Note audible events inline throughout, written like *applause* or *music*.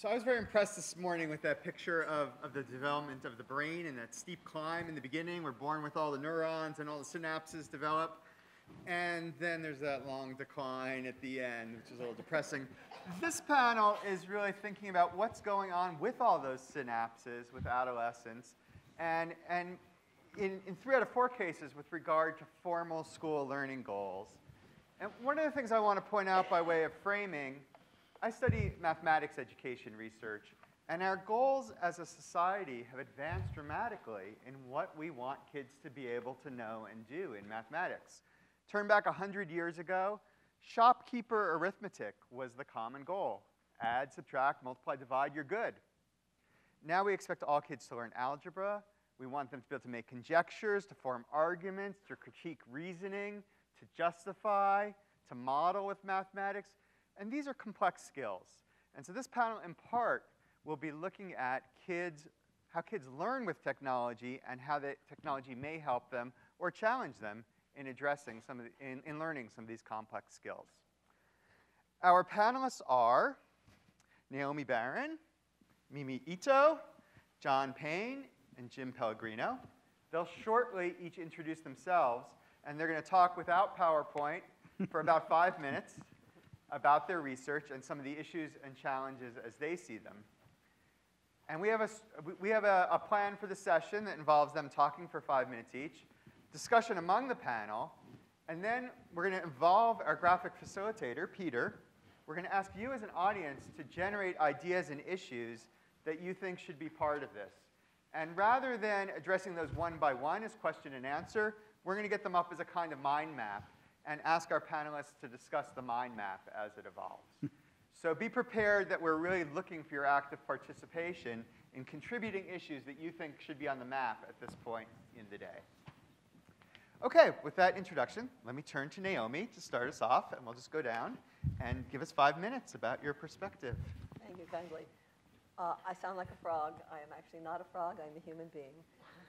So I was very impressed this morning with that picture of, of the development of the brain and that steep climb in the beginning. We're born with all the neurons and all the synapses develop. And then there's that long decline at the end, which is a little depressing. This panel is really thinking about what's going on with all those synapses with adolescence. And, and in, in three out of four cases with regard to formal school learning goals. And one of the things I want to point out by way of framing I study mathematics education research, and our goals as a society have advanced dramatically in what we want kids to be able to know and do in mathematics. Turn back 100 years ago, shopkeeper arithmetic was the common goal. Add, subtract, multiply, divide, you're good. Now we expect all kids to learn algebra. We want them to be able to make conjectures, to form arguments, to critique reasoning, to justify, to model with mathematics. And these are complex skills. And so this panel, in part, will be looking at kids, how kids learn with technology and how the technology may help them or challenge them in addressing some of the, in, in learning some of these complex skills. Our panelists are Naomi Baron, Mimi Ito, John Pane, and Jim Pellegrino. They'll shortly each introduce themselves, and they're going to talk without PowerPoint for about five minutes about their research and some of the issues and challenges as they see them. And we have, a, we have a, a plan for the session that involves them talking for five minutes each, discussion among the panel, and then we're going to involve our graphic facilitator, Peter. We're going to ask you as an audience to generate ideas and issues that you think should be part of this. And rather than addressing those one by one as question and answer, we're going to get them up as a kind of mind map and ask our panelists to discuss the mind map as it evolves. *laughs* so be prepared that we're really looking for your active participation in contributing issues that you think should be on the map at this point in the day. Okay, with that introduction, let me turn to Naomi to start us off, and we'll just go down and give us five minutes about your perspective. Thank you kindly. Uh, I sound like a frog. I am actually not a frog. I'm a human being,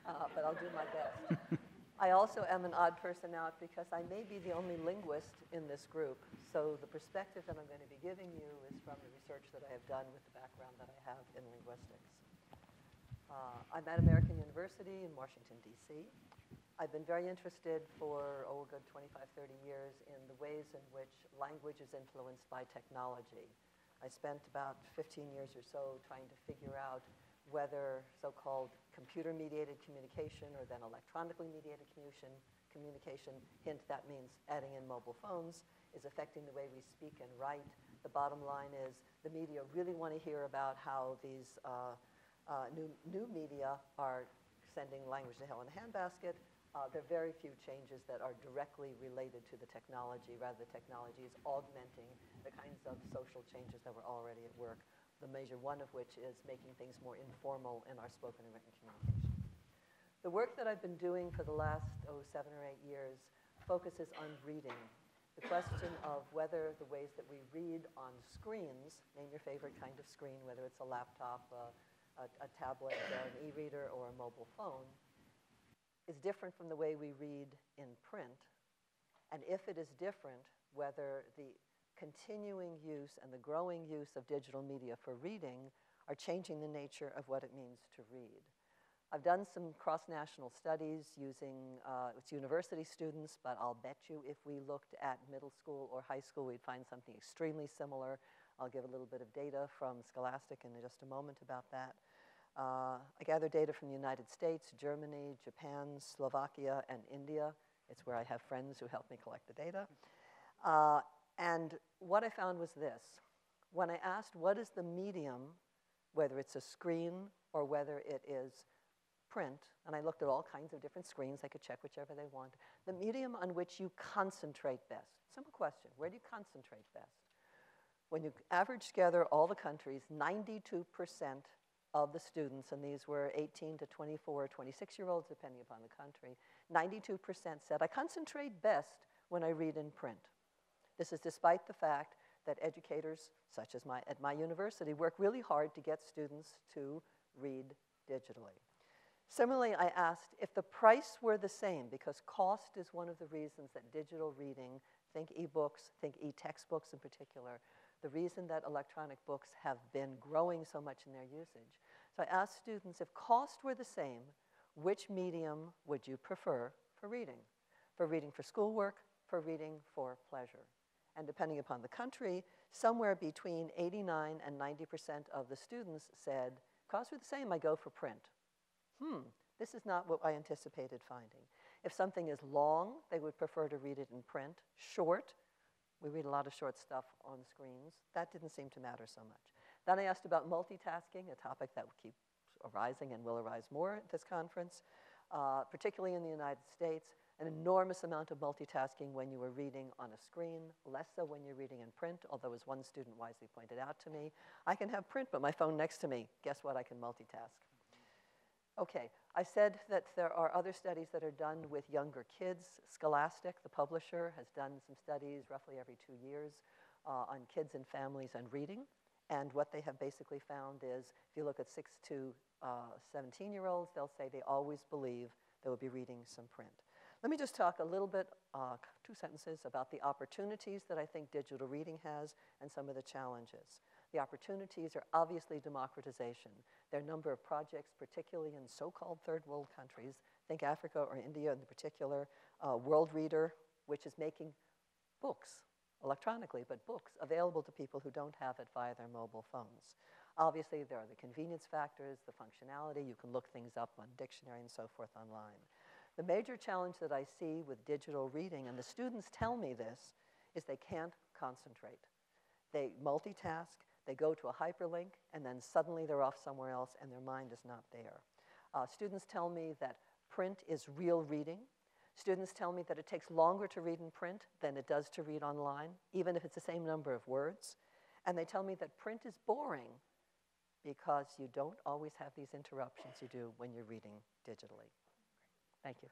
uh, but I'll do my best. *laughs* I also am an odd person out because I may be the only linguist in this group. So the perspective that I'm going to be giving you is from the research that I have done with the background that I have in linguistics. Uh, I'm at American University in Washington, D.C. I've been very interested for, oh, good 25, 30 years in the ways in which language is influenced by technology. I spent about 15 years or so trying to figure out whether so-called computer-mediated communication or then electronically mediated communication, communication, hint that means adding in mobile phones, is affecting the way we speak and write. The bottom line is the media really want to hear about how these uh, uh, new, new media are sending language to hell in a handbasket. Uh, there are very few changes that are directly related to the technology. Rather, the technology is augmenting the kinds of social changes that were already at work the major one of which is making things more informal in our spoken and written communication. The work that I've been doing for the last, oh, seven or eight years focuses on reading. The question of whether the ways that we read on screens, name your favorite kind of screen, whether it's a laptop, a, a, a tablet, an e-reader, or a mobile phone, is different from the way we read in print. And if it is different, whether the continuing use and the growing use of digital media for reading are changing the nature of what it means to read. I've done some cross-national studies using uh, it's university students, but I'll bet you if we looked at middle school or high school, we'd find something extremely similar. I'll give a little bit of data from Scholastic in just a moment about that. Uh, I gather data from the United States, Germany, Japan, Slovakia, and India. It's where I have friends who help me collect the data. Uh, and what I found was this. When I asked what is the medium, whether it's a screen or whether it is print, and I looked at all kinds of different screens, I could check whichever they want, the medium on which you concentrate best. Simple question, where do you concentrate best? When you average together all the countries, 92% of the students, and these were 18 to 24, 26 year olds, depending upon the country, 92% said, I concentrate best when I read in print. This is despite the fact that educators, such as my, at my university, work really hard to get students to read digitally. Similarly, I asked if the price were the same, because cost is one of the reasons that digital reading, think e-books, think e-textbooks in particular, the reason that electronic books have been growing so much in their usage. So I asked students if cost were the same, which medium would you prefer for reading? For reading for schoolwork, for reading for pleasure. And depending upon the country, somewhere between 89 and 90% of the students said, costs were the same, I go for print. Hmm, this is not what I anticipated finding. If something is long, they would prefer to read it in print. Short, we read a lot of short stuff on screens. That didn't seem to matter so much. Then I asked about multitasking, a topic that keeps arising and will arise more at this conference, uh, particularly in the United States. An enormous amount of multitasking when you are reading on a screen, less so when you're reading in print, although as one student wisely pointed out to me, I can have print but my phone next to me. Guess what? I can multitask. Okay, I said that there are other studies that are done with younger kids. Scholastic, the publisher, has done some studies roughly every two years uh, on kids and families and reading. And what they have basically found is if you look at 6 to 17 uh, year olds, they'll say they always believe they will be reading some print. Let me just talk a little bit, uh, two sentences, about the opportunities that I think digital reading has and some of the challenges. The opportunities are obviously democratization. There are a number of projects, particularly in so-called third world countries, think Africa or India in particular, uh, World Reader, which is making books electronically, but books available to people who don't have it via their mobile phones. Obviously, there are the convenience factors, the functionality. You can look things up on dictionary and so forth online. The major challenge that I see with digital reading, and the students tell me this, is they can't concentrate. They multitask, they go to a hyperlink, and then suddenly they're off somewhere else and their mind is not there. Uh, students tell me that print is real reading. Students tell me that it takes longer to read in print than it does to read online, even if it's the same number of words. And they tell me that print is boring because you don't always have these interruptions you do when you're reading digitally. Thank you.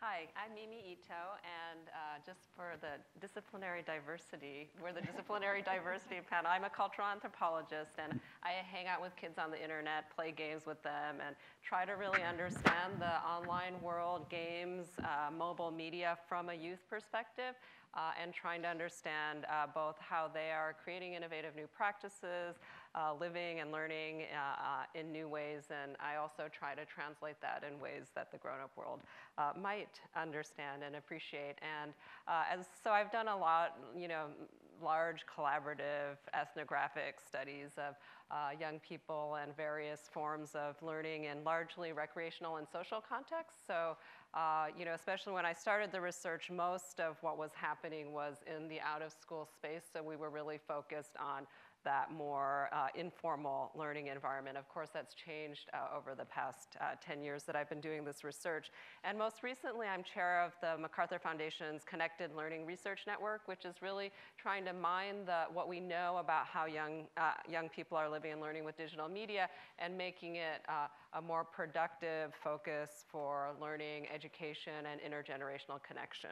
Hi, I'm Mimi Ito, and uh, just for the disciplinary diversity, we're the disciplinary diversity *laughs* panel. I'm a cultural anthropologist, and I hang out with kids on the internet, play games with them, and try to really understand the online world, games, uh, mobile media from a youth perspective, uh, and trying to understand uh, both how they are creating innovative new practices, uh, living and learning uh, uh, in new ways, and I also try to translate that in ways that the grown-up world uh, might understand and appreciate. And uh, as, so I've done a lot, you know, large collaborative ethnographic studies of uh, young people and various forms of learning in largely recreational and social contexts. So, uh, you know, especially when I started the research, most of what was happening was in the out of school space. So we were really focused on that more uh, informal learning environment. Of course, that's changed uh, over the past uh, 10 years that I've been doing this research. And most recently, I'm chair of the MacArthur Foundation's Connected Learning Research Network, which is really trying to mine the, what we know about how young, uh, young people are living and learning with digital media and making it uh, a more productive focus for learning, education, and intergenerational connection.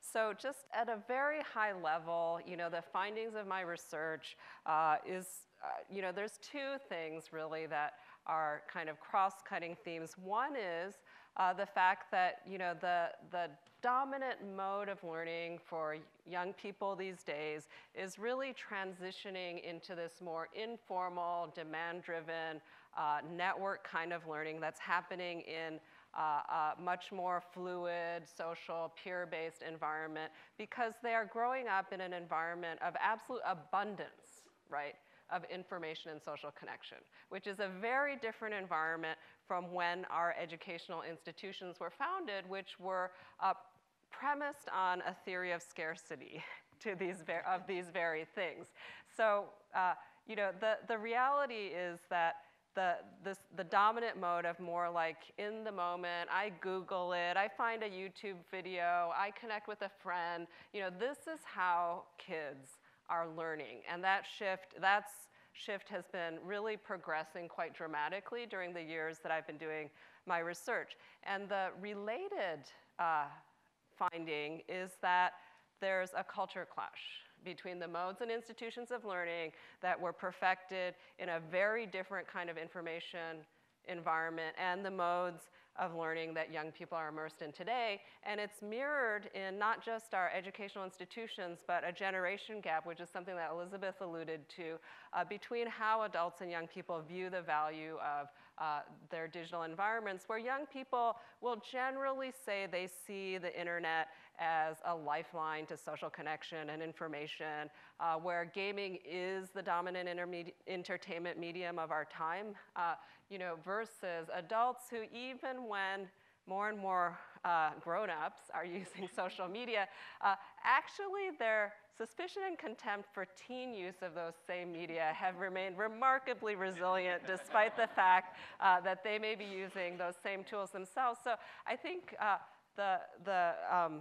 So just at a very high level, you know, the findings of my research uh, is, uh, you know, there's two things really that are kind of cross-cutting themes. One is uh, the fact that, you know, the, the dominant mode of learning for young people these days is really transitioning into this more informal, demand-driven, uh, network kind of learning that's happening in uh, a much more fluid, social, peer-based environment because they are growing up in an environment of absolute abundance, right, of information and social connection, which is a very different environment from when our educational institutions were founded, which were uh, premised on a theory of scarcity *laughs* to these of these very things. So, uh, you know, the, the reality is that the, this, the dominant mode of more like in the moment, I Google it, I find a YouTube video, I connect with a friend. You know, this is how kids are learning. And that shift, that's shift has been really progressing quite dramatically during the years that I've been doing my research. And the related uh, finding is that there's a culture clash between the modes and institutions of learning that were perfected in a very different kind of information environment and the modes of learning that young people are immersed in today. And it's mirrored in not just our educational institutions, but a generation gap, which is something that Elizabeth alluded to, uh, between how adults and young people view the value of uh, their digital environments, where young people will generally say they see the internet as a lifeline to social connection and information, uh, where gaming is the dominant entertainment medium of our time, uh, you know, versus adults who even when more and more uh, grown-ups are *laughs* using social media, uh, actually their suspicion and contempt for teen use of those same media have remained remarkably resilient despite the fact uh, that they may be using those same tools themselves. So I think uh, the, the um,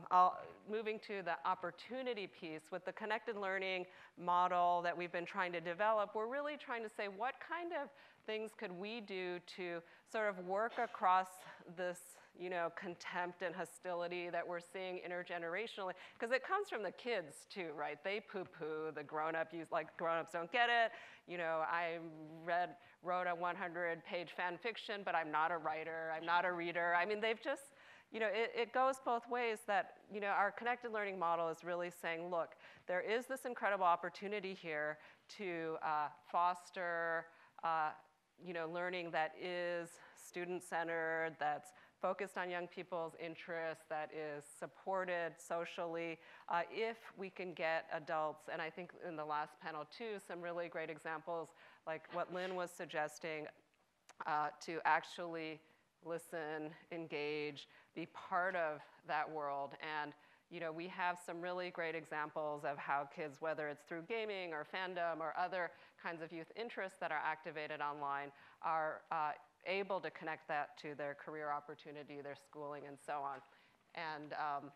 moving to the opportunity piece with the connected learning model that we've been trying to develop, we're really trying to say what kind of things could we do to sort of work across this you know, contempt and hostility that we're seeing intergenerationally, because it comes from the kids too, right? They poo-poo the grown-up, use like grown-ups don't get it. You know, I read, wrote a 100-page fan fiction, but I'm not a writer, I'm not a reader. I mean, they've just, you know, it, it goes both ways that, you know, our connected learning model is really saying, look, there is this incredible opportunity here to uh, foster, uh, you know, learning that is student-centered, that's focused on young people's interests, that is supported socially, uh, if we can get adults, and I think in the last panel too, some really great examples like what Lynn was suggesting, uh, to actually listen, engage, be part of that world. And you know, we have some really great examples of how kids, whether it's through gaming or fandom or other kinds of youth interests that are activated online, are uh, able to connect that to their career opportunity, their schooling, and so on. And um,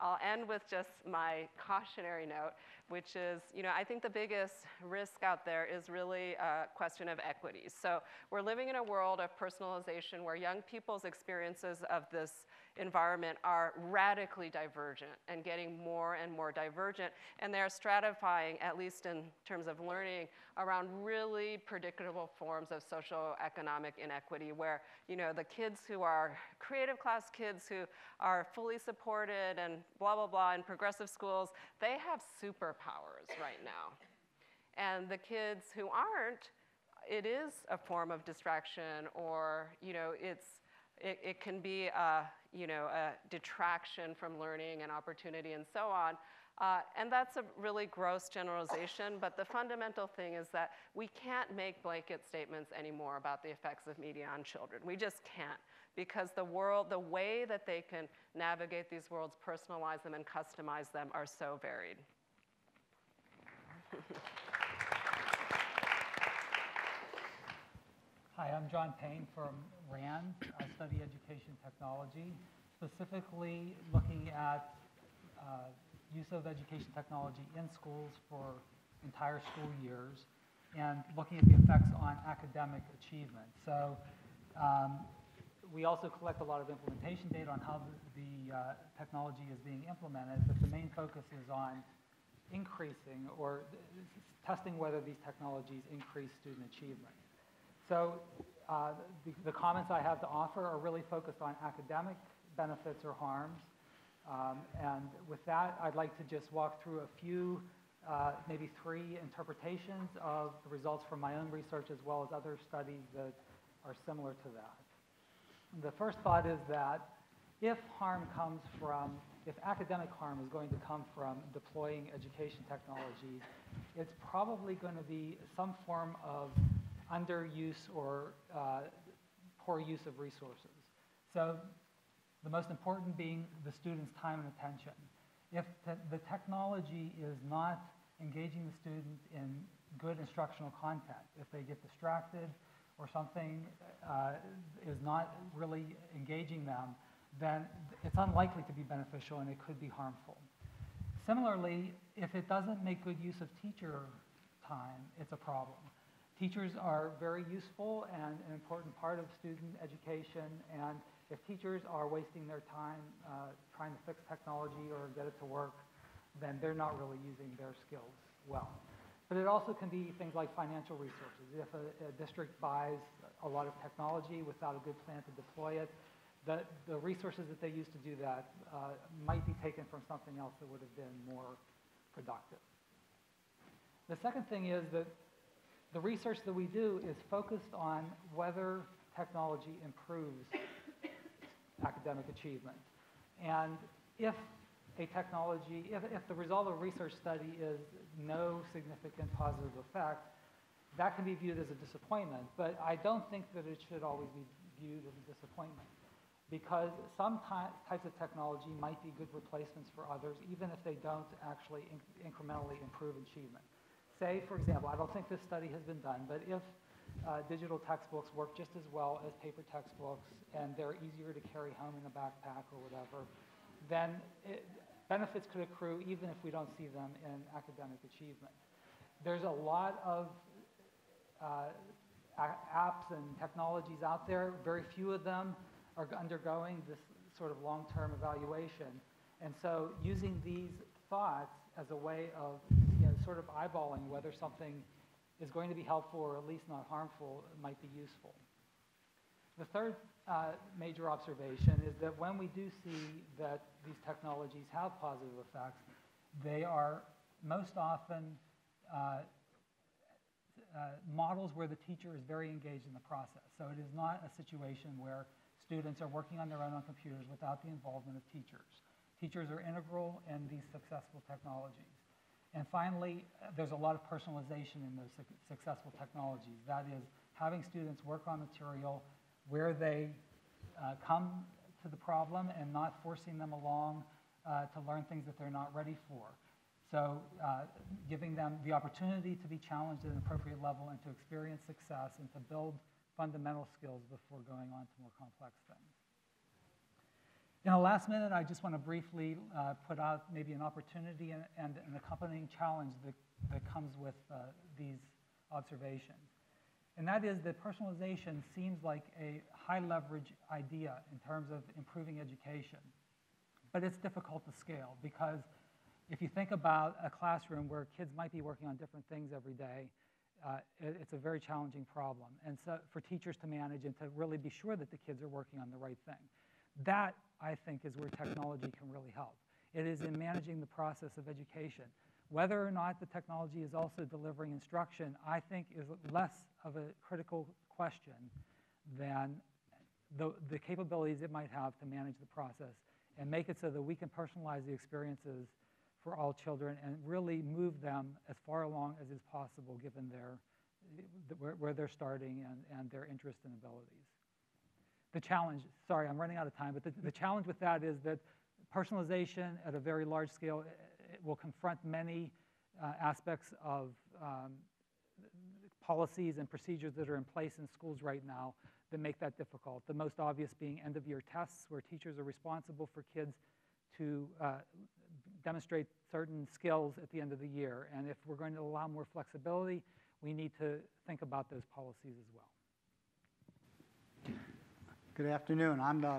I'll end with just my cautionary note, which is, you know, I think the biggest risk out there is really a question of equity. So we're living in a world of personalization where young people's experiences of this environment are radically divergent and getting more and more divergent. And they're stratifying, at least in terms of learning, around really predictable forms of social economic inequity where, you know, the kids who are creative class kids who are fully supported and blah, blah, blah in progressive schools, they have superpowers right now. And the kids who aren't, it is a form of distraction or, you know, it's, it, it can be a, you know, a detraction from learning and opportunity and so on. Uh, and that's a really gross generalization, but the fundamental thing is that we can't make blanket statements anymore about the effects of media on children. We just can't, because the world, the way that they can navigate these worlds, personalize them, and customize them are so varied. *laughs* Hi, I'm John Pane from RAND. I study education technology, specifically looking at uh, use of education technology in schools for entire school years and looking at the effects on academic achievement. So um, we also collect a lot of implementation data on how the, the uh, technology is being implemented, but the main focus is on increasing or testing whether these technologies increase student achievement. So uh, the, the, comments I have to offer are really focused on academic benefits or harms. Um, and with that, I'd like to just walk through a few, uh, maybe three interpretations of the results from my own research as well as other studies that are similar to that. The first thought is that if harm comes from, if academic harm is going to come from deploying education technologies, it's probably going to be some form of underuse or uh, poor use of resources. So the most important being the student's time and attention. If the, the technology is not engaging the student in good instructional content, if they get distracted or something uh, is not really engaging them, then it's unlikely to be beneficial and it could be harmful. Similarly, if it doesn't make good use of teacher time, it's a problem. Teachers are very useful and an important part of student education, and if teachers are wasting their time uh, trying to fix technology or get it to work, then they're not really using their skills well. But it also can be things like financial resources. If a, a district buys a lot of technology without a good plan to deploy it, the, the resources that they use to do that uh, might be taken from something else that would have been more productive. The second thing is that the research that we do is focused on whether technology improves academic achievement. And if a technology, if, if the result of a research study is no significant positive effect, that can be viewed as a disappointment. But I don't think that it should always be viewed as a disappointment because some ty- types of technology might be good replacements for others, even if they don't actually inc- incrementally improve achievement. Say, for example, I don't think this study has been done, but if uh, digital textbooks work just as well as paper textbooks and they're easier to carry home in a backpack or whatever, then it, benefits could accrue even if we don't see them in academic achievement. There's a lot of uh, apps and technologies out there. Very few of them are undergoing this sort of long-term evaluation. And so using these thoughts as a way of sort of eyeballing whether something is going to be helpful or at least not harmful might be useful. The third uh, major observation is that when we do see that these technologies have positive effects, they are most often uh, uh, models where the teacher is very engaged in the process. So it is not a situation where students are working on their own on computers without the involvement of teachers. Teachers are integral in these successful technologies. And finally, uh, there's a lot of personalization in those suc- successful technologies. That is, having students work on material where they uh, come to the problem and not forcing them along uh, to learn things that they're not ready for. So uh, giving them the opportunity to be challenged at an appropriate level and to experience success and to build fundamental skills before going on to more complex things. In the last minute, I just want to briefly uh, put out maybe an opportunity and, and an accompanying challenge that, that comes with uh, these observations. And that is that personalization seems like a high leverage idea in terms of improving education. But it's difficult to scale because if you think about a classroom where kids might be working on different things every day, uh, it, it's a very challenging problem. And so for teachers to manage and to really be sure that the kids are working on the right thing. That, I think, is where technology can really help. It is in managing the process of education. Whether or not the technology is also delivering instruction, I think, is less of a critical question than the, the capabilities it might have to manage the process and make it so that we can personalize the experiences for all children and really move them as far along as is possible given their, where, where they're starting and, and their interests and abilities. The challenge, sorry, I'm running out of time, but the, the challenge with that is that personalization at a very large scale it will confront many uh, aspects of um, policies and procedures that are in place in schools right now that make that difficult. The most obvious being end of year tests, where teachers are responsible for kids to uh, demonstrate certain skills at the end of the year. And if we're going to allow more flexibility, we need to think about those policies as well. Good afternoon. I'm, uh, *laughs*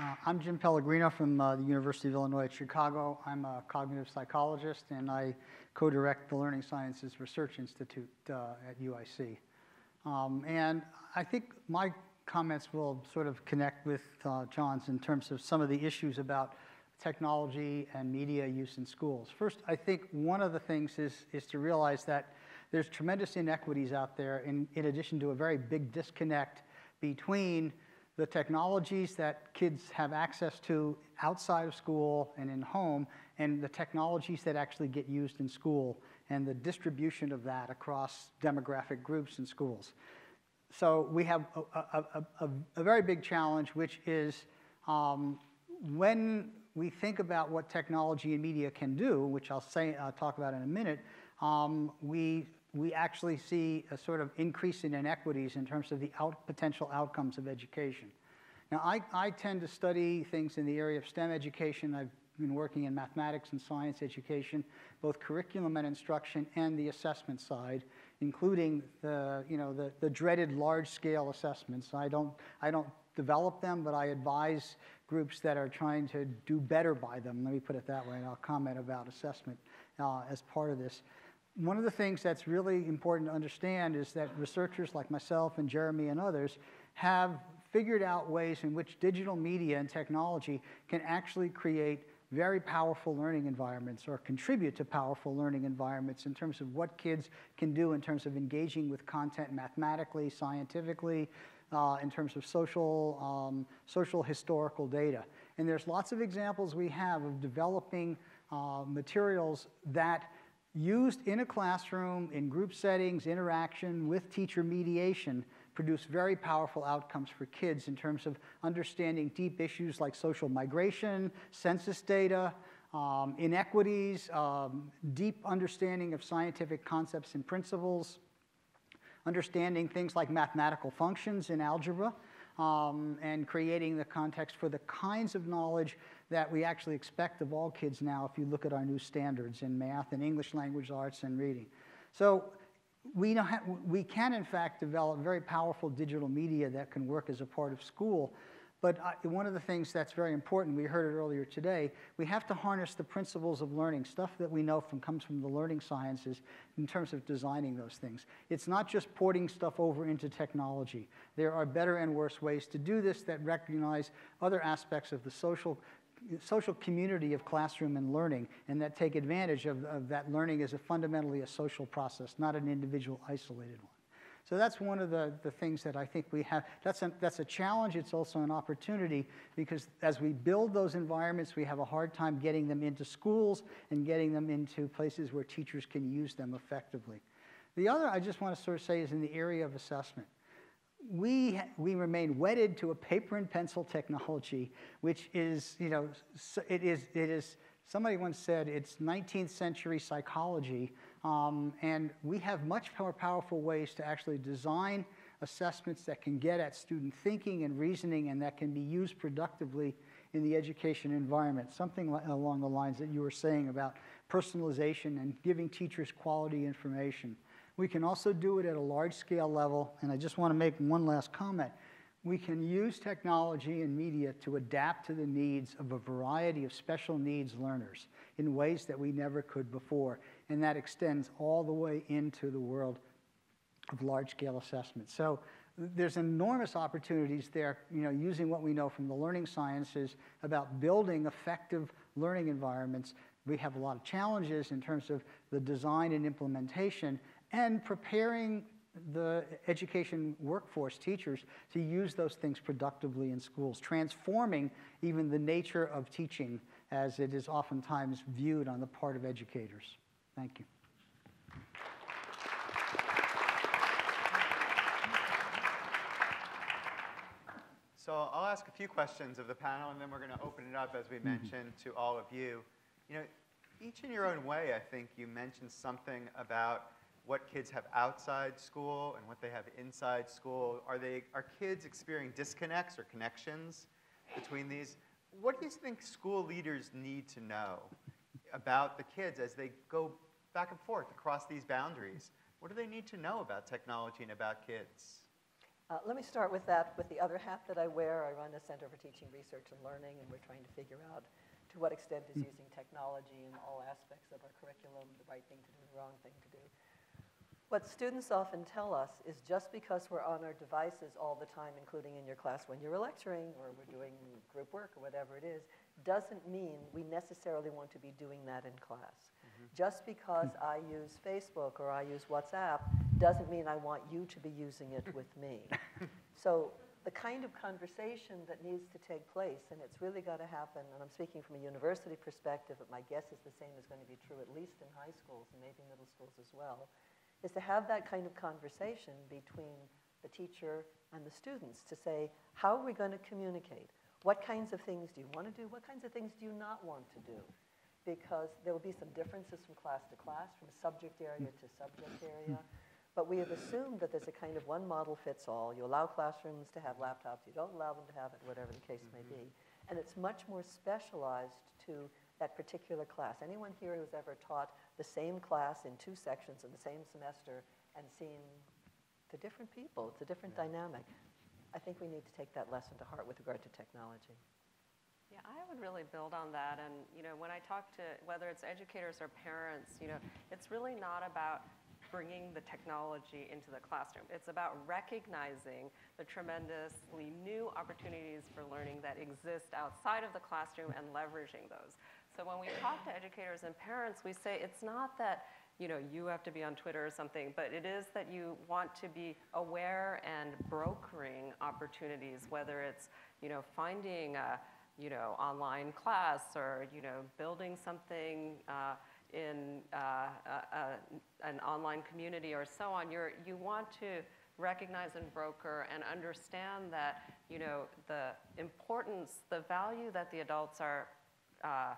uh, I'm Jim Pellegrino from uh, the University of Illinois at Chicago. I'm a cognitive psychologist and I co-direct the Learning Sciences Research Institute uh, at UIC. Um, and I think my comments will sort of connect with uh, John's in terms of some of the issues about technology and media use in schools. First, I think one of the things is, is to realize that there's tremendous inequities out there in, in addition to a very big disconnect between the technologies that kids have access to outside of school and in home and the technologies that actually get used in school and the distribution of that across demographic groups in schools. So we have a, a, a, a very big challenge, which is um, when we think about what technology and media can do, which I'll say, talk about in a minute, um, we, we actually see a sort of increase in inequities in terms of the out, potential outcomes of education. Now, I, I tend to study things in the area of STEM education. I've been working in mathematics and science education, both curriculum and instruction, and the assessment side including the, you know, the, the dreaded large-scale assessments. I don't, I don't develop them, but I advise groups that are trying to do better by them. Let me put it that way, and I'll comment about assessment uh, as part of this. One of the things that's really important to understand is that researchers like myself and Jeremy and others have figured out ways in which digital media and technology can actually create very powerful learning environments or contribute to powerful learning environments in terms of what kids can do in terms of engaging with content mathematically, scientifically, uh, in terms of social, um, social historical data. And there's lots of examples we have of developing uh, materials that used in a classroom, in group settings, interaction with teacher mediation, produce very powerful outcomes for kids in terms of understanding deep issues like social migration, census data, um, inequities, um, deep understanding of scientific concepts and principles, understanding things like mathematical functions in algebra, um, and creating the context for the kinds of knowledge that we actually expect of all kids now if you look at our new standards in math and English language arts and reading. So we, we can, in fact, develop very powerful digital media that can work as a part of school. But uh, one of the things that's very important, we heard it earlier today, we have to harness the principles of learning, stuff that we know from comes from the learning sciences in terms of designing those things. It's not just porting stuff over into technology. There are better and worse ways to do this that recognize other aspects of the social social community of classroom and learning and that take advantage of, of that learning as a fundamentally a social process, not an individual isolated one. So that's one of the, the things that I think we have. That's a, that's a challenge. It's also an opportunity because as we build those environments, we have a hard time getting them into schools and getting them into places where teachers can use them effectively. The other I just want to sort of say is in the area of assessment we, we remain wedded to a paper and pencil technology, which is, you know, it is, it is somebody once said it's 19th century psychology, um, and we have much more powerful ways to actually design assessments that can get at student thinking and reasoning and that can be used productively in the education environment. Something along the lines that you were saying about personalization and giving teachers quality information. We can also do it at a large scale level, and I just want to make one last comment. We can use technology and media to adapt to the needs of a variety of special needs learners in ways that we never could before, and that extends all the way into the world of large scale assessment. So there's enormous opportunities there, you know, using what we know from the learning sciences about building effective learning environments. We have a lot of challenges in terms of the design and implementation, and preparing the education workforce, teachers, to use those things productively in schools, transforming even the nature of teaching as it is oftentimes viewed on the part of educators. Thank you. So I'll ask a few questions of the panel, and then we're going to open it up, as we mm-hmm. mentioned, to all of you. You know, each in your own way, I think you mentioned something about what kids have outside school and what they have inside school. Are, they, are kids experiencing disconnects or connections between these? What do you think school leaders need to know about the kids as they go back and forth across these boundaries? What do they need to know about technology and about kids? Uh, let me start with that, with the other hat that I wear. I run a Center for Teaching, Research, and Learning, and we're trying to figure out to what extent is using technology in all aspects of our curriculum the right thing to do, the wrong thing to do. What students often tell us is just because we're on our devices all the time, including in your class when you're lecturing or we're doing group work or whatever it is, doesn't mean we necessarily want to be doing that in class. Mm-hmm. Just because I use Facebook or I use WhatsApp doesn't mean I want you to be using it with me. *laughs* so the kind of conversation that needs to take place, and it's really got to happen, and I'm speaking from a university perspective, but my guess is the same is going to be true at least in high schools and maybe middle schools as well, is to have that kind of conversation between the teacher and the students to say, how are we going to communicate? What kinds of things do you want to do? What kinds of things do you not want to do? Because there will be some differences from class to class, from subject area to subject area. But we have assumed that there's a kind of one model fits all. You allow classrooms to have laptops, you don't allow them to have it, whatever the case may mm-hmm. be. And it's much more specialized to that particular class. Anyone here who's ever taught the same class in two sections in the same semester and seen the different people, it's a different yeah. dynamic. I think we need to take that lesson to heart with regard to technology. Yeah, I would really build on that. And, you know, when I talk to, whether it's educators or parents, you know, it's really not about bringing the technology into the classroom. It's about recognizing the tremendously new opportunities for learning that exist outside of the classroom and leveraging those. So when we talk to educators and parents, we say it's not that you know you have to be on Twitter or something, but it is that you want to be aware and brokering opportunities, whether it's you know finding a you know online class or you know building something. Uh, in uh, an online community or so on, you're, you want to recognize and broker and understand that you know the importance, the value that the adults are uh,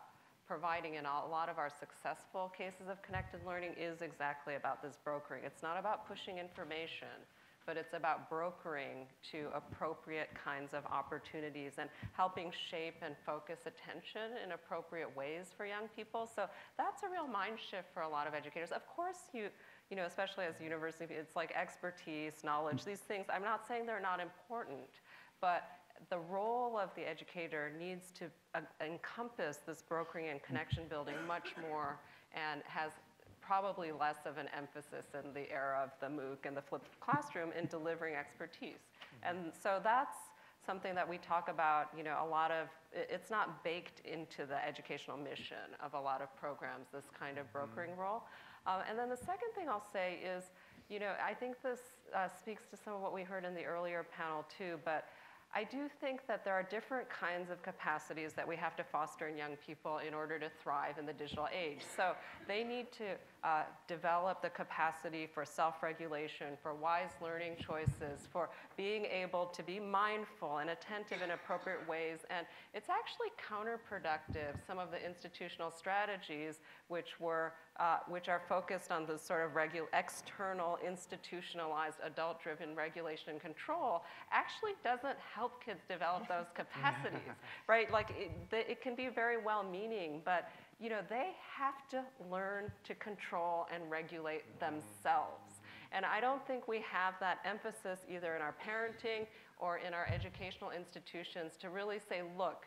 providing in a lot of our successful cases of connected learning is exactly about this brokering. It's not about pushing information but it's about brokering to appropriate kinds of opportunities and helping shape and focus attention in appropriate ways for young people. So that's a real mind shift for a lot of educators. Of course, you, you know, especially as a university, it's like expertise, knowledge, mm. these things. I'm not saying they're not important, but the role of the educator needs to uh, encompass this brokering and connection building much more and has probably less of an emphasis in the era of the MOOC and the flipped classroom in delivering expertise. And so that's something that we talk about, you know, a lot of, it's not baked into the educational mission of a lot of programs, this kind of brokering role. Uh, and then the second thing I'll say is, you know, I think this uh, speaks to some of what we heard in the earlier panel too, but I do think that there are different kinds of capacities that we have to foster in young people in order to thrive in the digital age. So they need to uh, develop the capacity for self-regulation, for wise learning choices, for being able to be mindful and attentive in appropriate ways. And it's actually counterproductive, some of the institutional strategies which were uh, which are focused on the sort of external, institutionalized, adult-driven regulation and control, actually doesn't help kids develop those *laughs* capacities, *laughs* right? Like it, it can be very well-meaning, but you know they have to learn to control and regulate themselves. And I don't think we have that emphasis either in our parenting or in our educational institutions to really say, look,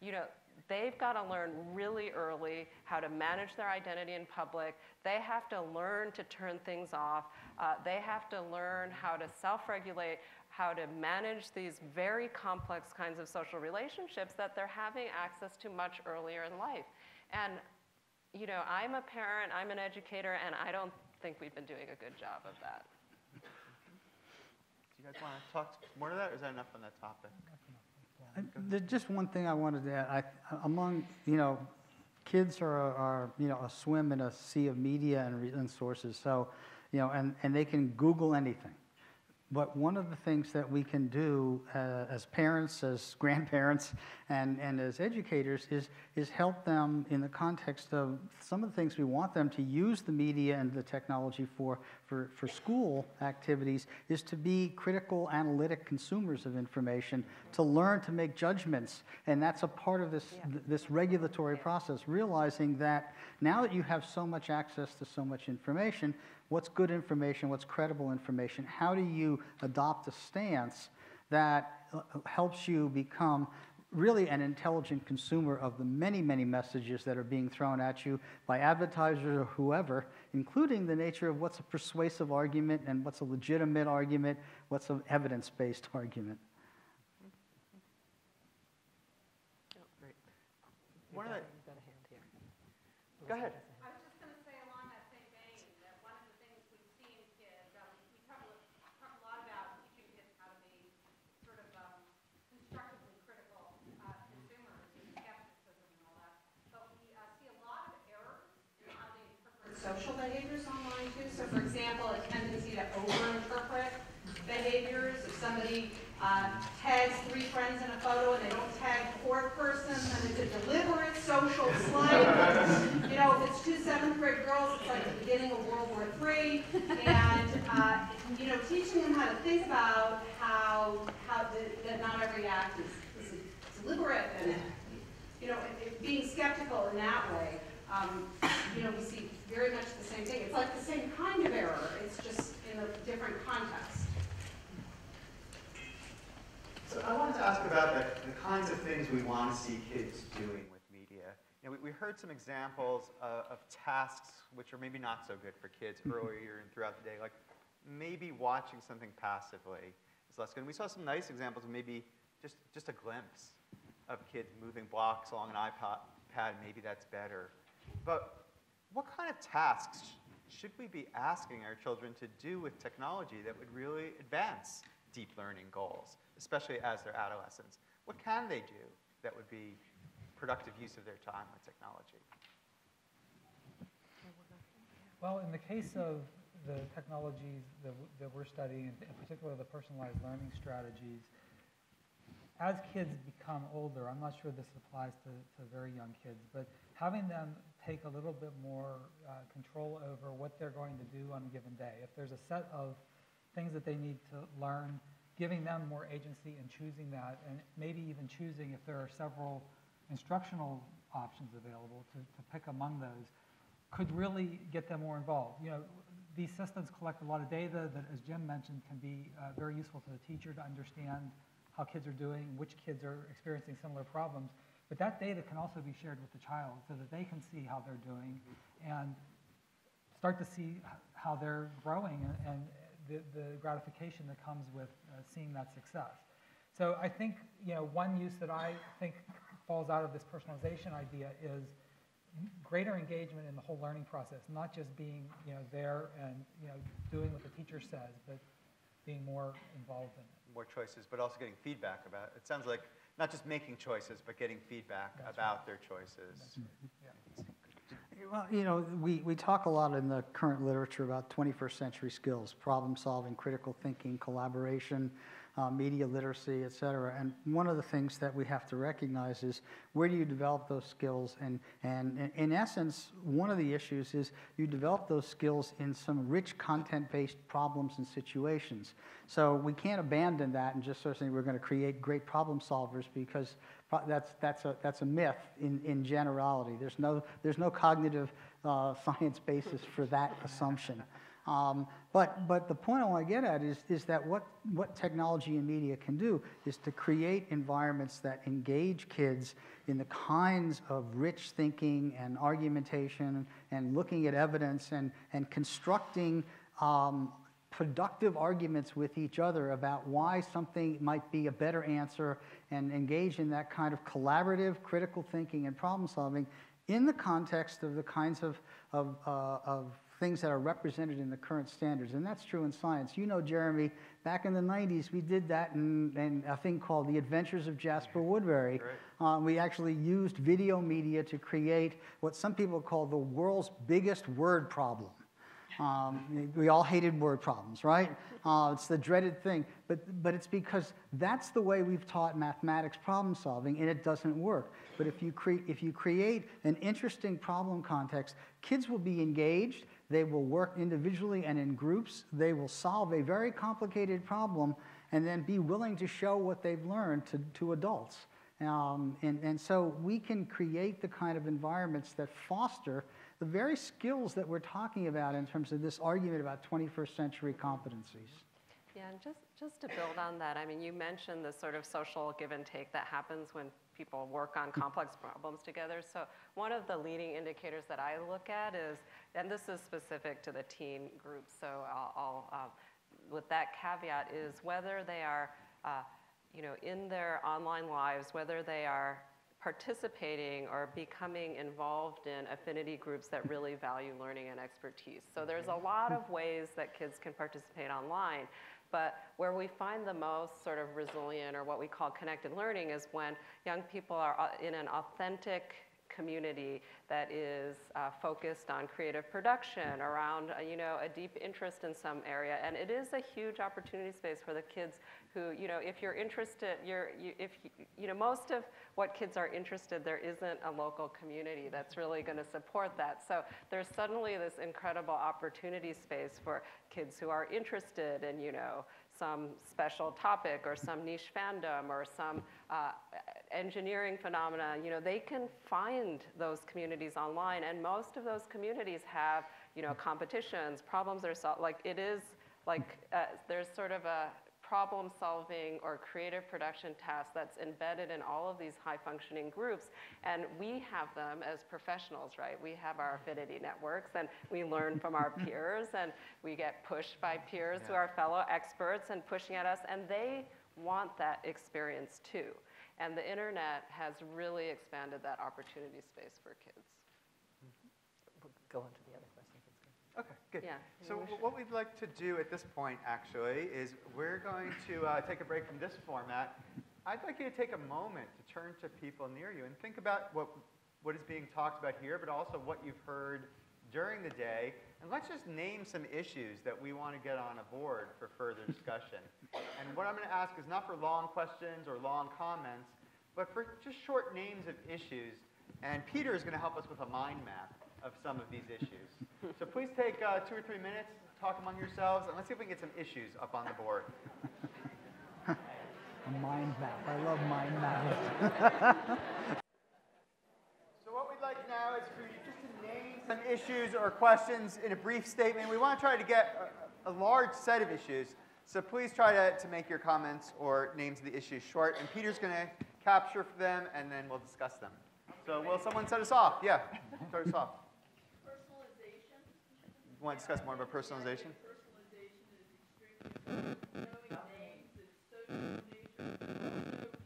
you know, they've got to learn really early how to manage their identity in public. They have to learn to turn things off. Uh, they have to learn how to self regulate, how to manage these very complex kinds of social relationships that they're having access to much earlier in life. And, you know, I'm a parent, I'm an educator, and I don't think we've been doing a good job of that. Do you guys want to talk more to that, or is that enough on that topic? There's just one thing I wanted to add. I, among, you know, kids are, are, you know, a swim in a sea of media and, and sources. So, you know, and, and they can Google anything. But one of the things that we can do uh, as parents, as *laughs* grandparents, and, and as educators is, is help them in the context of some of the things we want them to use the media and the technology for, for, for school activities is to be critical analytic consumers of information, to learn to make judgments. And that's a part of this, Yeah. th- this regulatory process, realizing that now that you have so much access to so much information, what's good information, what's credible information, how do you adopt a stance that uh, helps you become really an intelligent consumer of the many, many messages that are being thrown at you by advertisers or whoever, including the nature of what's a persuasive argument and what's a legitimate argument, what's an evidence based argument. Great. One of the, You've got a hand here. go ahead. I was just going to say along that same vein, that one of the things we've seen kids, um, we talk a, talk a lot about teaching kids how to be sort of um, constructively critical uh, consumers and skepticism and all that. But we uh, see a lot of errors in how they interpret social behaviors online too. So for example, a tendency to over-interpret behaviors. If somebody uh, tags three friends in a photo and they don't tag the fourth person, then it's a deliberate social slight. You know, if it's two seventh grade girls, it's like the beginning of World War III. And, uh, you know, teaching them how to think about how, how the, that not every act is, is deliberate and, you know, it- it- being skeptical in that way. Um, you know, we see very much the same thing. It's like the same kind of error, it's just in a different context. So I wanted to ask about the, the kinds of things we want to see kids doing with media. You know, we, we heard some examples of, of tasks which are maybe not so good for kids mm-hmm. earlier and throughout the day, like maybe watching something passively is less good. And we saw some nice examples of maybe just, just a glimpse of kids moving blocks along an iPad, maybe that's better. But what kind of tasks should we be asking our children to do with technology that would really advance deep learning goals, especially as they're adolescents? What can they do that would be productive use of their time with technology? Well, in the case of the technologies that, that we're studying, in in particular the personalized learning strategies, as kids become older, I'm not sure this applies to, to very young kids, but having them take a little bit more uh, control over what they're going to do on a given day. If there's a set of things that they need to learn, giving them more agency and choosing that, and maybe even choosing if there are several instructional options available to, to pick among those, could really get them more involved. You know, these systems collect a lot of data that, as Jim mentioned, can be uh, very useful to the teacher to understand how kids are doing, which kids are experiencing similar problems. But that data can also be shared with the child so that they can see how they're doing and start to see how they're growing and, the, the gratification that comes with uh, seeing that success. So I think, you know, one use that I think falls out of this personalization idea is greater engagement in the whole learning process, not just being, you know, there and, you know, doing what the teacher says, but being more involved in it. More choices, but also getting feedback about it. sounds like not just making choices, but getting feedback That's about their choices. Well, you know, we, we talk a lot in the current literature about 21st century skills, problem solving, critical thinking, collaboration, uh, media literacy, et cetera. And one of the things that we have to recognize is where do you develop those skills? And, and in- in essence, one of the issues is you develop those skills in some rich content-based problems and situations. So we can't abandon that and just sort of say we're going to create great problem solvers because that's, that's, a, that's a myth in, in generality. There's no, there's no cognitive uh, *laughs* science basis for that assumption. Um, but, but the point I want to get at is, is that what, what technology and media can do is to create environments that engage kids in the kinds of rich thinking and argumentation and looking at evidence and, and constructing um, productive arguments with each other about why something might be a better answer and engage in that kind of collaborative critical thinking and problem solving in the context of the kinds of, of, uh, of things that are represented in the current standards. And that's true in science. You know, Jeremy, back in the 90s, we did that in, in a thing called The Adventures of Jasper Woodbury. Right. Uh, we actually used video media to create what some people call the world's biggest word problem. Um, we all hated word problems, right? *laughs* Uh, it's the dreaded thing. But, but it's because that's the way we've taught mathematics problem solving, and it doesn't work. But if you, cre- if you create an interesting problem context, kids will be engaged, they will work individually and in groups, they will solve a very complicated problem, and then be willing to show what they've learned to, to adults. Um, and, and so we can create the kind of environments that foster the very skills that we're talking about in terms of this argument about 21st century competencies. Yeah, and just, just to build on that, I mean, you mentioned the sort of social give and take that happens when people work on complex problems together. So one of the leading indicators that I look at is, and this is specific to the teen group, so I'll, I'll uh, with that caveat, is whether they are, uh, you know, in their online lives, whether they are participating or becoming involved in affinity groups that really value learning and expertise. So there's a lot of ways that kids can participate online. But where we find the most sort of resilient or what we call connected learning is when young people are uh, in an authentic community that is uh, focused on creative production around uh, you know a deep interest in some area. And it is a huge opportunity space for the kids who you know if you're interested you're you, if you, you know most of what kids are interested there isn't a local community that's really going to support that. So there's suddenly this incredible opportunity space for kids who are interested in you know some special topic or some niche fandom or some uh, engineering phenomena, you know, they can find those communities online, and most of those communities have, you know, competitions, problems are solved. Like it is, like uh, there's sort of a problem solving or creative production tasks that's embedded in all of these high functioning groups. And we have them as professionals, right? We have our affinity networks and we learn from our *laughs* peers and we get pushed by peers who are fellow experts and pushing at us, and they want that experience too. And the internet has really expanded that opportunity space for kids. We'll Go on to the other question. Okay, good. Yeah. So wh- what we'd like to do at this point, actually, is we're going to uh, take a break from this format. I'd like you to take a moment to turn to people near you and think about what, what is being talked about here, but also what you've heard during the day. And let's just name some issues that we want to get on a board for further *laughs* discussion. and what I'm going to ask is not for long questions or long comments, but for just short names of issues. And Peter is going to help us with a mind map of some of these issues. *laughs* so please take uh, two or three minutes, talk among yourselves, and let's see if we can get some issues up on the board. *laughs* A mind map. I love mind mapping. So what we'd like now is for you just to name some issues or questions in a brief statement. We want to try to get a, a large set of issues. So please try to, to make your comments or names of the issues short. And Peter's going to capture them, and then we'll discuss them. So will someone set us off? Yeah, start us off. Personalization. You want to discuss more about personalization? Personalization is extremely, knowing names, it's social nature.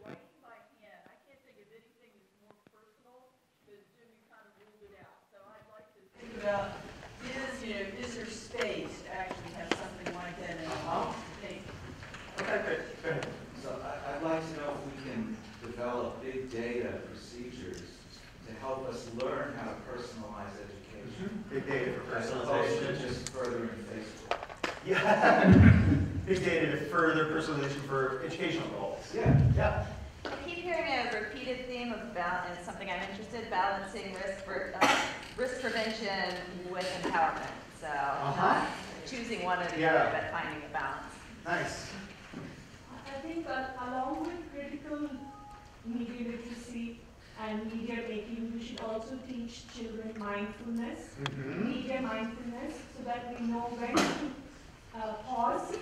Writing by hand, I can't think of anything that's more personal, but Jimmy kind of ruled it out. So I'd like to think about, is, you know, is there space to actually have something like that in a home? Think, Okay, good. Good. So I- I'd like to know if we can develop big data procedures to help us learn how to personalize education. Big data for As opposed to just furthering Facebook. Yeah. Big data to further personalization for educational goals. Yeah. Yeah. I keep hearing a repeated theme of bal- and it's something I'm interested in, balancing risk for, uh, risk prevention with empowerment. So Uh-huh. not choosing one or the Yeah. other, but finding a balance. Nice. I think that along with critical media literacy and media making, we should also teach children mindfulness, media mindfulness, so that we know when to uh, pause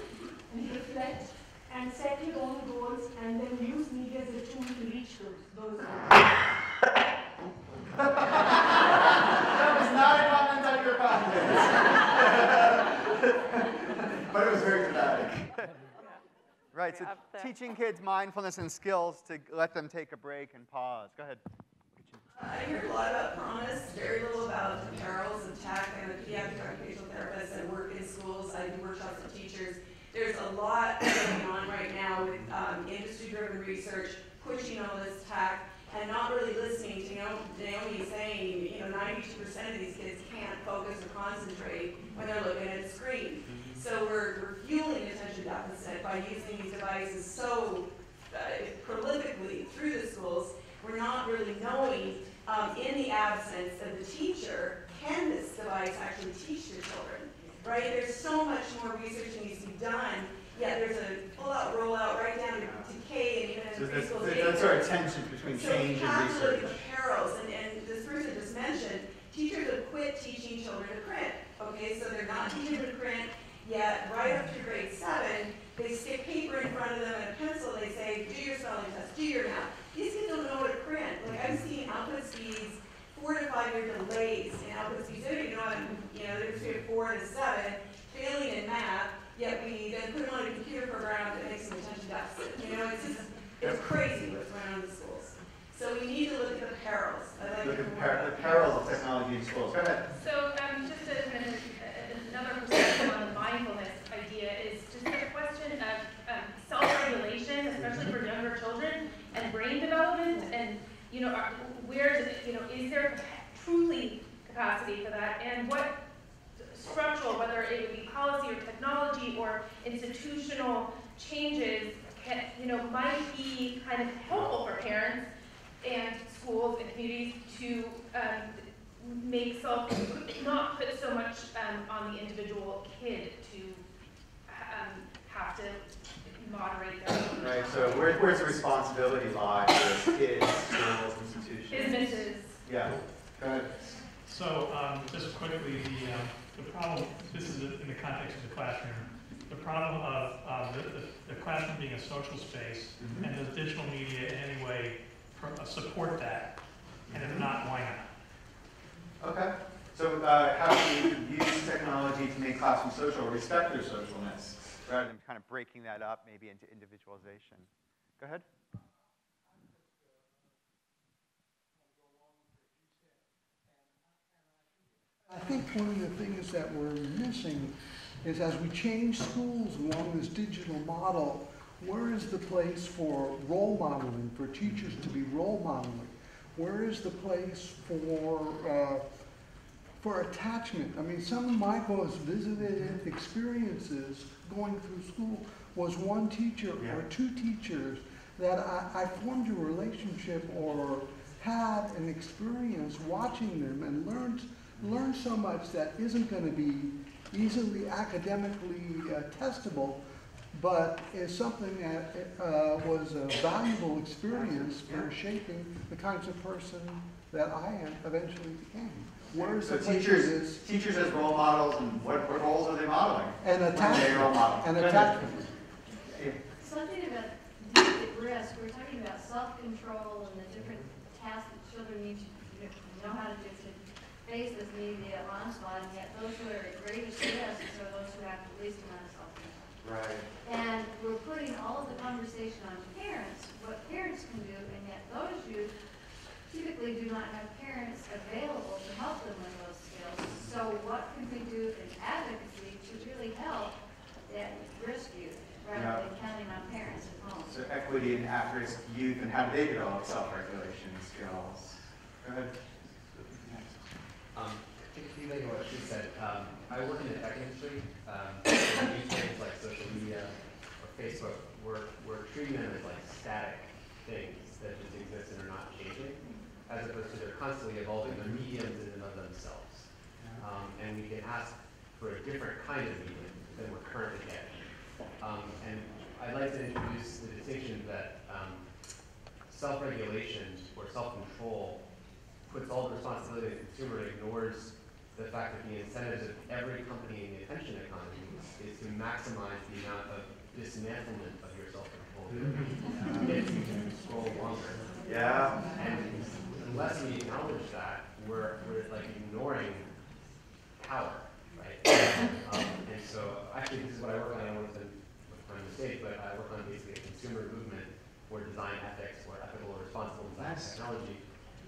and reflect and set your own goals and then use media as a tool to reach those, those goals. That was not a comment on your confidence. but it was very dramatic. *laughs* Right, so teaching kids mindfulness and skills to let them take a break and pause. Go ahead. I heard a lot about promise, very little about the perils of tech. I'm a pediatric occupational therapist. I work in schools. I do workshops with teachers. There's a lot going on right now with um, industry-driven research pushing all this tech and not really listening to Naomi Naomi saying, you know, 92% of these kids can't focus or concentrate when they're looking at a screen. So we're, we're fueling attention deficit by using these devices so uh, prolifically through the schools. We're not really knowing, um, in the absence of the teacher, can this device actually teach your children? Right? There's so much more research to be done. Yet there's a full-out rollout right down to, K and even in So that's, preschool that's our daycare. tension between So we change and have to look research. at the perils, and, and this person just mentioned, teachers have quit teaching children to print. Okay, so they're not teaching them to print, yet right up to grade seven, they stick paper in front of them and a pencil, they say, do your spelling test, do your math. These kids don't know how to print. Like, I've seen output speeds, four to five year delays in output speeds. They don't even know how to, you know, they're between four to seven, failing in math, yet we then put them on a computer program that makes them attention deficit. You know, it's just, it's crazy what's going on in the schools. So we need to look at the perils. Like Look at the, more par- the the perils of technology in schools. Go ahead. So, um, just a, an- another perspective on the mindfulness idea is just a question of, um, self-regulation, especially for younger children, and brain development, and, you know, are, where, is it- you know, is there truly capacity for that, and what structural, whether it would be policy or technology or institutional changes, can, you know, might be kind of helpful for parents and schools and communities to um, make self, not put so much um, on the individual kid to um, have to moderate their own Right, so where, where's the responsibility lie for kids, schools, institutions? businesses. Yeah, go ahead. So, um, just quickly, the, uh, the problem, this is in the context of the classroom. the problem of, um, the, the- the classroom being a social space, and does digital media in any way uh, support that? And if not, why not? Okay. So uh, how do you use technology to make classroom social, respect their socialness, rather than kind of breaking that up maybe into individualization? Go ahead. I think one of the things that we're missing is as we change schools along this digital model, where is the place for role modeling, for teachers to be role modeling? Where is the place for, uh, for attachment? I mean, some of my most visited experiences going through school was one teacher or two teachers that I, I formed a relationship or had an experience watching them and learned, learned so much that isn't going to be easily academically uh, testable, but is something that uh, was a valuable experience for shaping the kinds of person that I am eventually became. Where is So the teachers, this? teachers as role models, and what, what roles are they modeling? And When they role model. attachment, and Go ahead. attachment. Something about deep at risk, we're talking about self-control and the different tasks that children need to know how to do to face this media onslaught, and yet those who are at greatest risk are those who have the least amount of self-control. Right. And we're putting all of the conversation on parents, what parents can do, and yet those youth typically do not have parents available to help them with those skills. So what can we do in advocacy to really help that risk youth, rather Yeah. than counting on parents at home? So equity and at-risk youth, and how do they develop self-regulation skills? Go ahead. Um, piggyback on what she said, um, I work in the tech industry. Um, *coughs* things like social media or Facebook, we're, we're treating them as like static things that just exist and are not changing, as opposed to they're constantly evolving. They're mediums in and of themselves. Um, and we can ask for a different kind of medium than we're currently getting. Um, and I'd like to introduce the distinction that um, self-regulation or self-control puts all the responsibility on the consumer and ignores the fact that the incentives of every company in the attention economy is to maximize the amount of dismantlement of your self-control. *laughs* If you scroll longer. Yeah. And unless we acknowledge that, we're, we're like ignoring power, right? *coughs* Um, and so, actually, this is what I work on, I don't want to my mistake, but I work on basically a consumer movement where design ethics, or ethical or responsible design technology,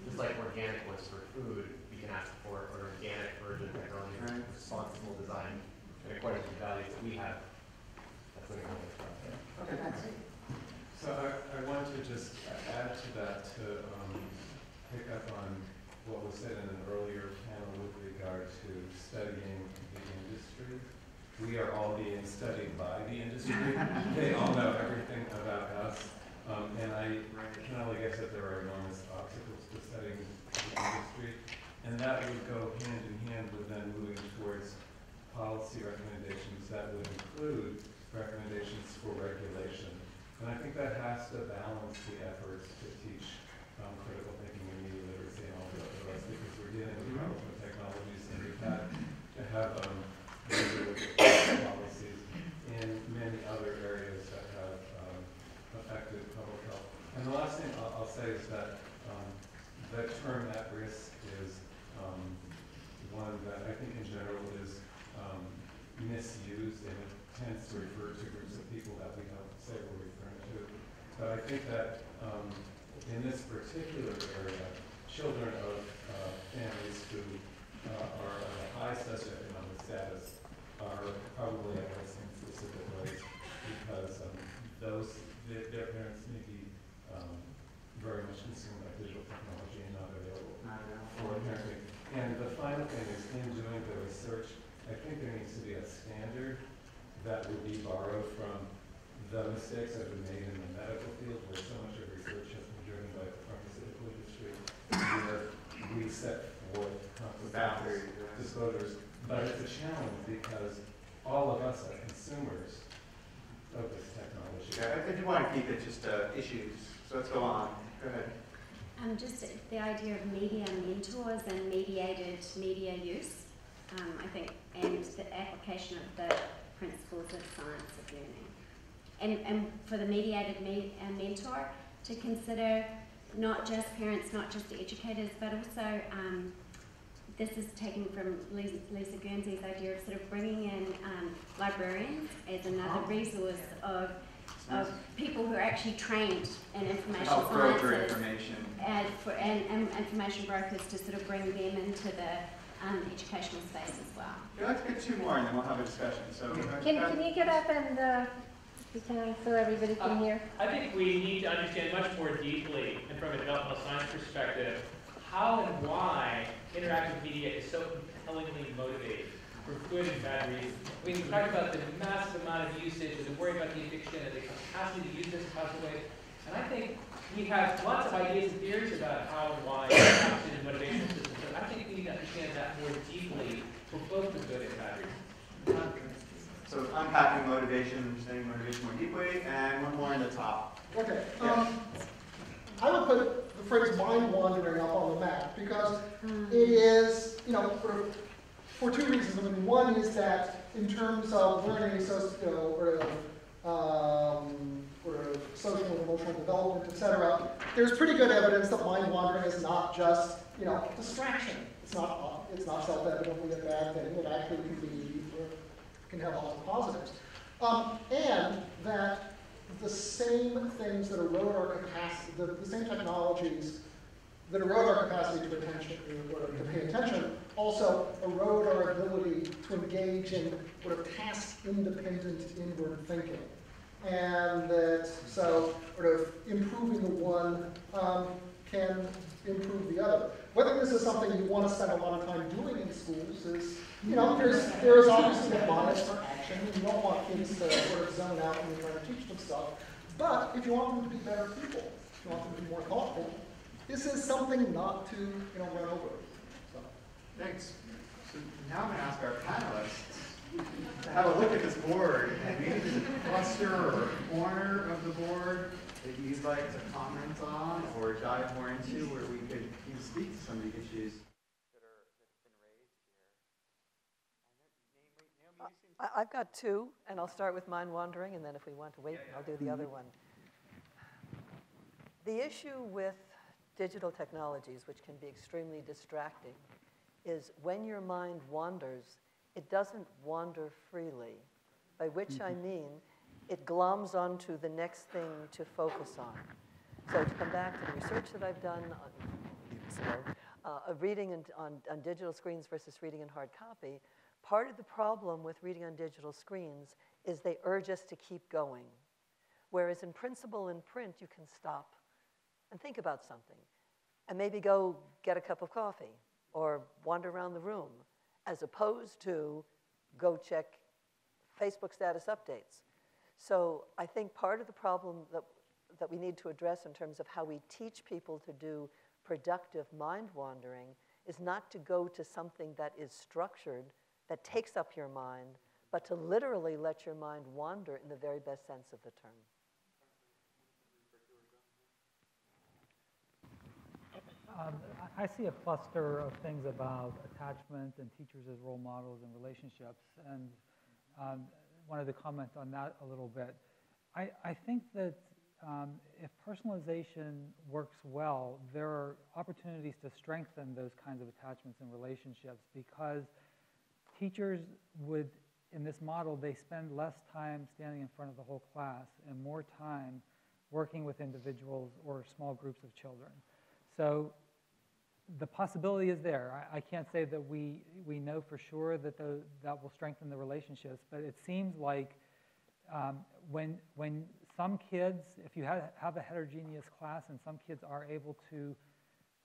just like organic was for food, we can ask for an organic version of technology, Right. responsible design, and according to the values that we have, that's what it comes from. Okay, thanks. So I, I want to just add to that to um, pick up on what was said in an earlier panel with regard to studying the industry. We are all being studied by the industry. *laughs* They all know everything about us. Um, and I can only guess that there are enormous obstacles to studying the industry. And that would go hand in hand with then moving towards policy recommendations that would include recommendations for regulation. And I think that has to balance the efforts to teach um, critical thinking and media literacy and all the the rest, because we're dealing with powerful technologies and we've had to have um, policies in many other areas that have um, affected public health. And the last thing I'll, I'll say is that the term at risk is um, one that I think in general is um, misused and it tends to refer to groups of people that we don't say we're referring to. But I think that um, in this particular area, children of uh, families who uh, are of a high socioeconomic status are probably at risk in specific ways because um, those, their, parents may be very much consumed by digital technology and not available for parenting. And the final thing is in doing the research, I think there needs to be a standard that would be borrowed from the mistakes that have been made in the medical field where so much of research has been driven by the pharmaceutical industry, where we set forth Boundaries, consequences, disclosures. But it's a challenge because all of us are consumers of this technology. Yeah, I I do want to keep it just uh, issues, so let's go on. Go ahead. Um, just the idea of media mentors and mediated media use, um, I think, and the application of the principles of science of learning. And, and for the mediated me, uh, mentor to consider not just parents, not just educators, but also um, this is taken from Lisa, Lisa Guernsey's idea of sort of bringing in um, librarians as another resource of, of people who are actually trained in information Help broker information. and, for, and, and information brokers to sort of bring them into the um, educational space as well. Okay, let's get two more and then we'll have a discussion, so. uh, Can, can you get up and, uh, if you can, so everybody can Uh, hear? I think we need to understand much more deeply, and from a developmental science perspective, how and why interactive media is so compellingly motivated for good and bad reasons. I mean, we talk about the massive amount of usage, and the worry about the addiction, and the capacity to use this in positive ways. And I think we have lots of ideas and theories about how and why adaptive and motivational systems, but I think we need to understand that more deeply for both the good and bad reasons. So unpacking motivation, understanding motivation more deeply, and one more in the top. Okay, Yeah. um, I would put the phrase mind wandering up on the map because it is, you know, for, for two reasons. I mean, one is that in terms of learning, so, you know, or, um, or social and emotional development, et cetera, there's pretty good evidence that mind wandering is not just, you know, distraction. It's not, it's not self-evidently a bad thing. It actually can be, can have lots of positives. Um, and that the same things that erode our capacity, the, the same technologies that erode our capacity to attention to pay attention also erode our ability to engage in sort of task-independent inward thinking. And that so sort of improving the one um, can improve the other. Whether this is something you want to spend a lot of time doing in schools is, you know, there's, there is obviously a bias for action, you don't want kids to sort of zone out when you're trying to teach them stuff. But if you want them to be better people, if you want them to be more thoughtful, this is something not to, you know, run over. So. Thanks. So now I'm going to ask our panelists to have a look at this board, and maybe there's a cluster or a corner of the board that you'd like to comment on or dive more into where we could even speak to some of the issues that have been raised here. I, I've got two, and I'll start with mind wandering, and then if we want to wait, I'll do the other one. The issue with digital technologies, which can be extremely distracting, is when your mind wanders, it doesn't wander freely. By which I mean, it gloms onto the next thing to focus on. So to come back to the research that I've done on, uh, reading in, on, on digital screens versus reading in hard copy, part of the problem with reading on digital screens is they urge us to keep going. Whereas in principle in print, you can stop and think about something and maybe go get a cup of coffee or wander around the room as opposed to go check Facebook status updates. So I think part of the problem that, that we need to address in terms of how we teach people to do productive mind wandering is not to go to something that is structured, that takes up your mind, but to literally let your mind wander in the very best sense of the term. Um, I see a cluster of things about attachment and teachers as role models and relationships, and um, wanted to comment on that a little bit. I, I think that um, if personalization works well, there are opportunities to strengthen those kinds of attachments and relationships because teachers would, in this model, they spend less time standing in front of the whole class and more time working with individuals or small groups of children. So the possibility is there. I, I can't say that we, we know for sure that the, that will strengthen the relationships, but it seems like um, when, when some kids, if you have, have a heterogeneous class and some kids are able to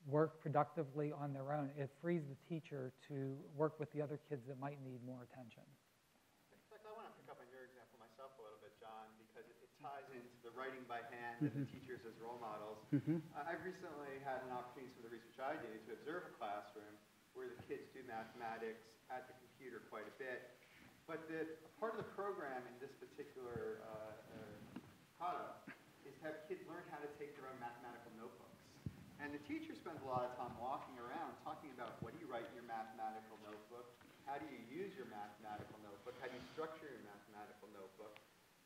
work productively on their own, it frees the teacher to work with the other kids that might need more attention. In fact, I want to pick up on your example myself a little bit, John, because it, it ties into the writing by hand and the Mhm. teachers as role models. Mhm. I- I've recently had an opportunity, some of the research I did, to observe a classroom where the kids do mathematics at the computer quite a bit. But the part of the program in this particular uh, uh, product is to have kids learn how to take their own mathematical notebooks. And the teacher spends a lot of time walking around talking about what do you write in your mathematical notebook, how do you use your mathematical notebook, how do you structure your mathematical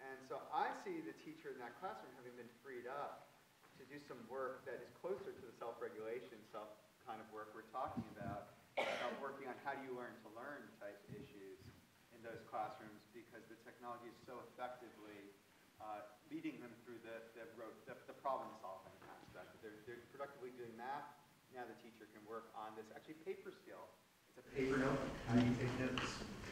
And so I see the teacher in that classroom having been freed up to do some work that is closer to the self-regulation, self kind of work we're talking about, about working on how do you learn to learn type issues in those classrooms because the technology is so effectively uh, leading them through the, the, the, the problem solving aspect. They're, they're productively doing math. Now the teacher can work on this actually paper skill. It's a paper notebook. How do you take notes?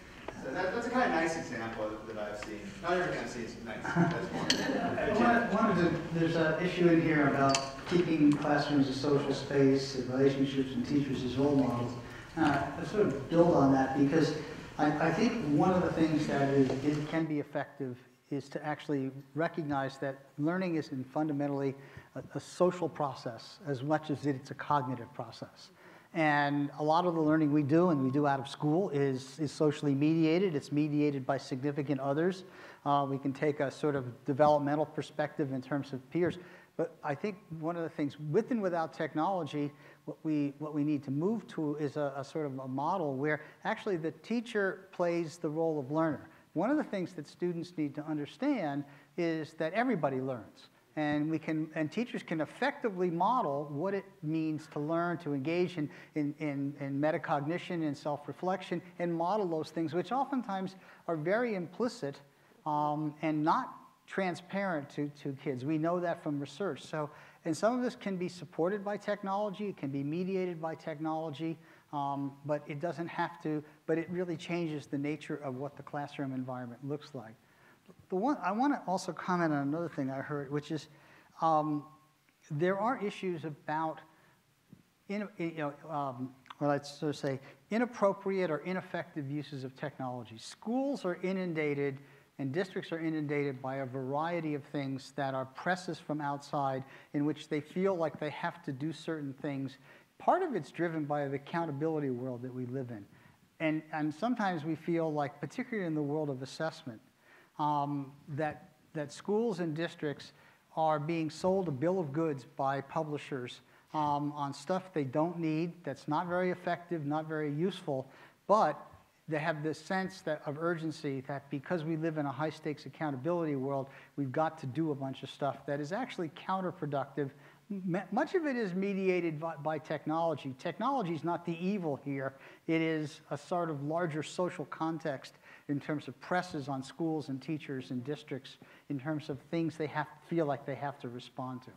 So that, that's a kind of nice example that I've seen. Not everything I've seen is nice. *laughs* That's one. One of- one of the, there's an issue in here about keeping classrooms a social space, and relationships, and teachers as role models. Uh, I sort of build on that because I, I think one of the things that is, it can be effective is to actually recognize that learning is in fundamentally a, a social process as much as it's a cognitive process. And a lot of the learning we do and we do out of school is, is socially mediated. It's mediated by significant others. Uh, we can take a sort of developmental perspective in terms of peers. But I think one of the things with and without technology, what we, what we need to move to is a, a sort of a model where actually the teacher plays the role of learner. One of the things that students need to understand is that everybody learns. And, we can, and teachers can effectively model what it means to learn, to engage in, in, in, in metacognition and self-reflection, and model those things, which oftentimes are very implicit um, and not transparent to, to kids. We know that from research. So, and some of this can be supported by technology, it can be mediated by technology, um, but it doesn't have to, but it really changes the nature of what the classroom environment looks like. The one, I want to also comment on another thing I heard, which is um, there are issues about, in, you know, um, what I'd sort of say, inappropriate or ineffective uses of technology. Schools are inundated and districts are inundated by a variety of things that are presses from outside in which they feel like they have to do certain things. Part of it's driven by the accountability world that we live in. And, and sometimes we feel like, particularly in the world of assessment, um, that, that schools and districts are being sold a bill of goods by publishers um, on stuff they don't need, that's not very effective, not very useful, but they have this sense that, of urgency that because we live in a high stakes accountability world, we've got to do a bunch of stuff that is actually counterproductive. M much of it is mediated by, by technology. Technology is not the evil here. It is a sort of larger social context in terms of presses on schools and teachers and districts in terms of things they have feel like they have to respond to.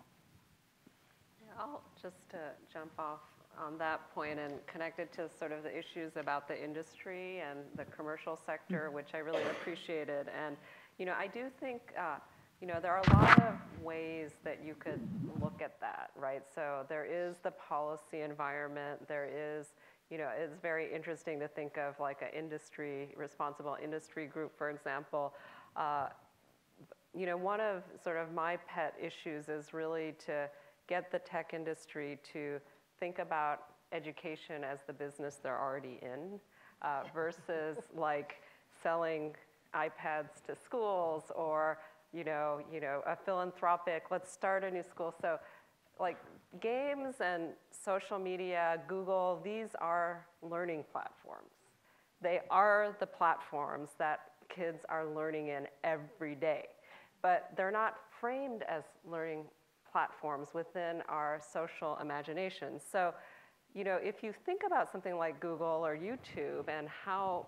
Yeah, I'll just to jump off on that point and connect it to sort of the issues about the industry and the commercial sector, which I really appreciated. And, you know, I do think, uh, you know, there are a lot of ways that you could look at that, right? So there is the policy environment, there is, you know, it's very interesting to think of like an industry, responsible industry group, for example. Uh, you know, one of sort of my pet issues is really to get the tech industry to think about education as the business they're already in uh, *laughs* versus like selling iPads to schools or you know, you know, a philanthropic, let's start a new school. So like games and social media, Google, these are learning platforms. They are the platforms that kids are learning in every day. But they're not framed as learning platforms within our social imagination. So, you know, if you think about something like Google or YouTube and how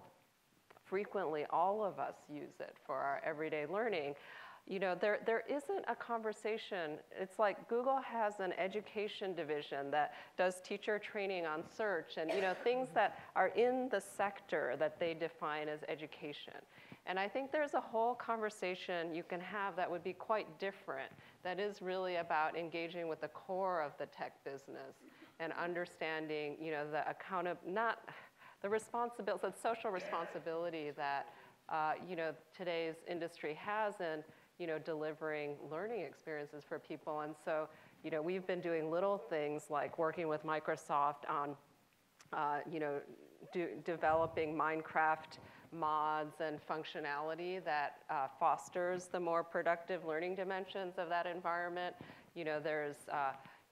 frequently all of us use it for our everyday learning, you know, there, there isn't a conversation. It's like Google has an education division that does teacher training on search and, you know, things that are in the sector that they define as education. And I think there's a whole conversation you can have that would be quite different, that is really about engaging with the core of the tech business and understanding, you know, the account of, not the responsibility, the social responsibility that, uh, you know, today's industry has in, you know, delivering learning experiences for people. And so, you know, we've been doing little things like working with Microsoft on, uh, you know, do, developing Minecraft mods and functionality that uh, fosters the more productive learning dimensions of that environment. You know, there's, uh,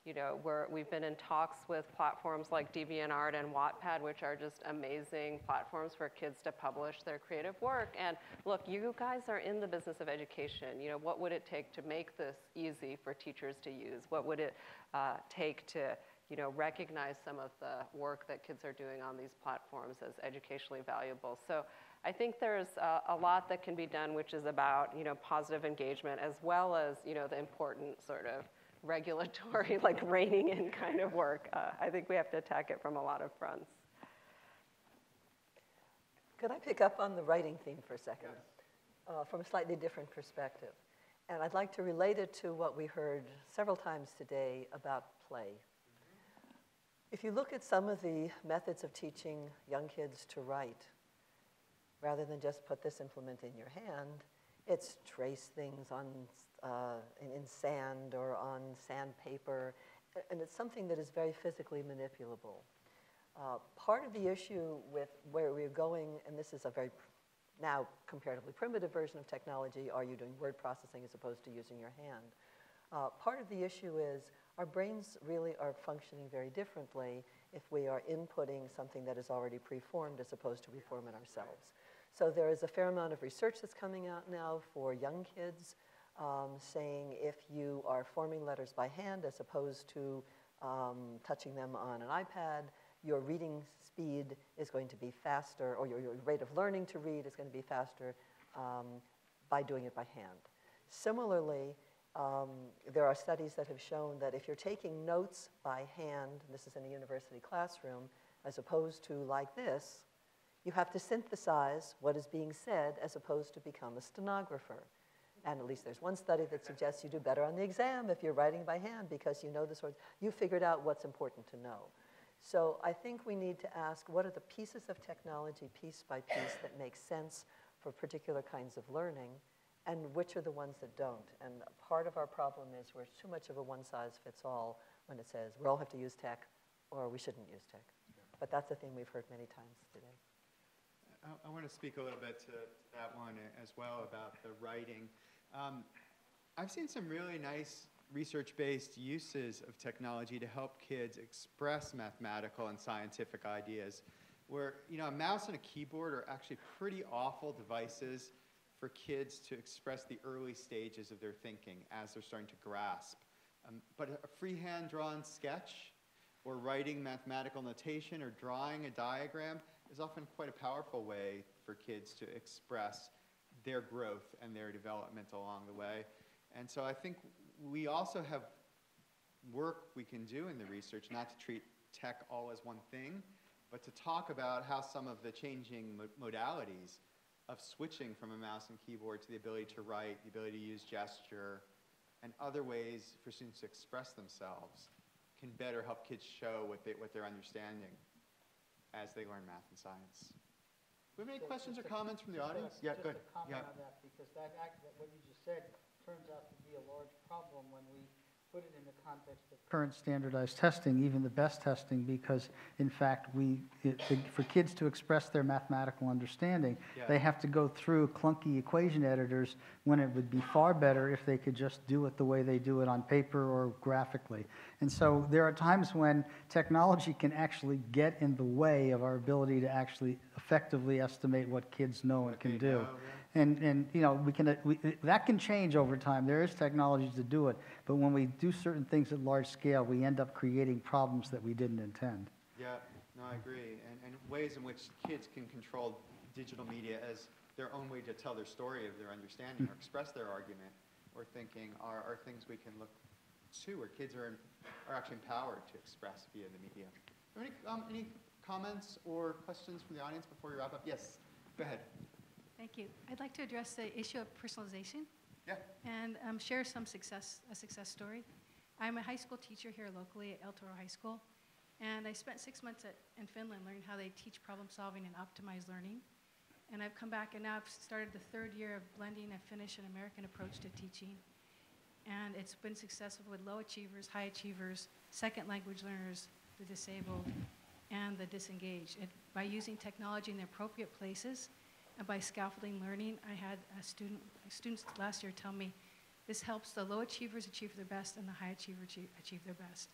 you know, we're, we've been in talks with platforms like DeviantArt and Wattpad, which are just amazing platforms for kids to publish their creative work. And look, you guys are in the business of education. You know, what would it take to make this easy for teachers to use? What would it uh, take to, you know, recognize some of the work that kids are doing on these platforms as educationally valuable? So I think there's a, a lot that can be done, which is about, you know, positive engagement as well as, you know, the important sort of regulatory, *laughs* like reining in kind of work. Uh, I think we have to attack it from a lot of fronts. Could I pick up on the writing theme for a second? Uh, from a slightly different perspective. And I'd like to relate it to what we heard several times today about play. If you look at some of the methods of teaching young kids to write, rather than just put this implement in your hand, it's trace things on uh, in, sand or on sandpaper, and it's something that is very physically manipulable. Uh, part of the issue with where we're going, and this is a very now comparatively primitive version of technology, are you doing word processing as opposed to using your hand? Uh, part of the issue is our brains really are functioning very differently if we are inputting something that is already preformed as opposed to reform it ourselves. So there is a fair amount of research that's coming out now for young kids um, saying if you are forming letters by hand as opposed to um, touching them on an iPad, your reading speed is going to be faster, or your, your rate of learning to read is going to be faster um, by doing it by hand. Similarly, um, there are studies that have shown that if you're taking notes by hand, this is in a university classroom, as opposed to like this, you have to synthesize what is being said as opposed to become a stenographer. And at least there's one study that suggests you do better on the exam if you're writing by hand because you know the sorts, you figured out what's important to know. So I think we need to ask what are the pieces of technology, piece by piece, that make sense for particular kinds of learning, and which are the ones that don't. And part of our problem is we're too much of a one size fits all when it says we all have to use tech or we shouldn't use tech. But that's a thing we've heard many times today. I, I want to speak a little bit to that one as well about the writing. Um, I've seen some really nice research-based uses of technology to help kids express mathematical and scientific ideas where you know a mouse and a keyboard are actually pretty awful devices for kids to express the early stages of their thinking as they're starting to grasp. Um, but a freehand drawn sketch or writing mathematical notation or drawing a diagram is often quite a powerful way for kids to express their growth and their development along the way. And so I think we also have work we can do in the research, not to treat tech all as one thing, but to talk about how some of the changing modalities of switching from a mouse and keyboard to the ability to write, the ability to use gesture, and other ways for students to express themselves can better help kids show what, they, what they're understanding as they learn math and science. Do we have any questions or comments from the audience? Yeah, Just good. a comment Yeah. on that, because that act, that what you just said turns out to be a large problem when we put it in the context of current standardized testing, even the best testing, because in fact, we, it, for kids to express their mathematical understanding, Yeah. they have to go through clunky equation editors when it would be far better if they could just do it the way they do it on paper or graphically. And so there are times when technology can actually get in the way of our ability to actually effectively estimate what kids know and can do. And, and, you know, we can, uh, we, uh, that can change over time. There is technology to do it. But when we do certain things at large scale, we end up creating problems that we didn't intend. Yeah, no, I agree. And, and ways in which kids can control digital media as their own way to tell their story of their understanding or hmm. express their argument or thinking are, are things we can look to where kids are, in, are actually empowered to express via the media. Are Any, um, any comments or questions from the audience before we wrap up? Yes, go ahead. Thank you. I'd like to address the issue of personalization. Yeah. And um, share some success, a success story. I'm a high school teacher here locally at El Toro High School, and I spent six months at, in Finland learning how they teach problem solving and optimized learning. And I've come back and now I've started the third year of blending a Finnish and American approach to teaching. And it's been successful with low achievers, high achievers, second language learners, the disabled, and the disengaged. It, by using technology in the appropriate places, Uh, by scaffolding learning, I had a student, students last year tell me This helps the low achievers achieve their best and the high achievers achieve, achieve their best.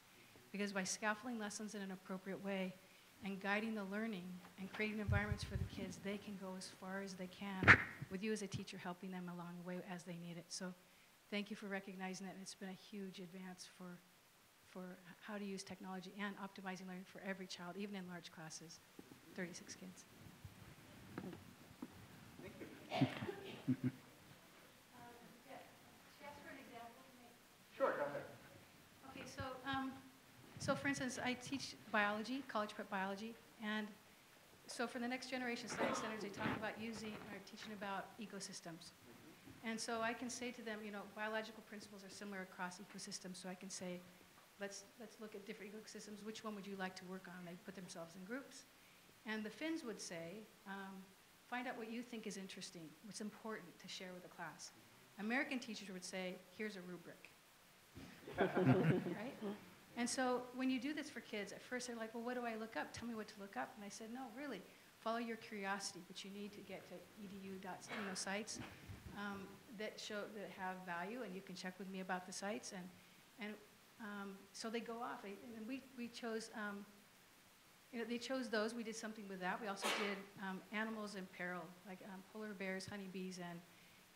Because by scaffolding lessons in an appropriate way and guiding the learning and creating environments for the kids, they can go as far as they can with you as a teacher helping them along the way as they need it. So thank you for recognizing that. and It's been a huge advance for, for how to use technology and optimizing learning for every child, even in large classes, 36 kids. Sure, go ahead. Okay, so, um, so for instance, I teach biology, college prep biology, and so for the next generation science standards, they talk about using or teaching about ecosystems. And so I can say to them, you know, biological principles are similar across ecosystems, so I can say, let's, let's look at different ecosystems, which one would you like to work on? They put themselves in groups. And the Finns would say, um, find out what you think is interesting, what's important to share with the class. American teachers would say, here's a rubric. *laughs* right? And so when you do this for kids, at first they're like, well, what do I look up? Tell me what to look up. And I said, no, really, follow your curiosity, but you need to get to edu you know, sites um, that show that have value, and you can check with me about the sites. And and um, so they go off. And we we chose. Um, you know, they chose those. We did something with that. We also did um, animals in peril, like um, polar bears, honeybees, and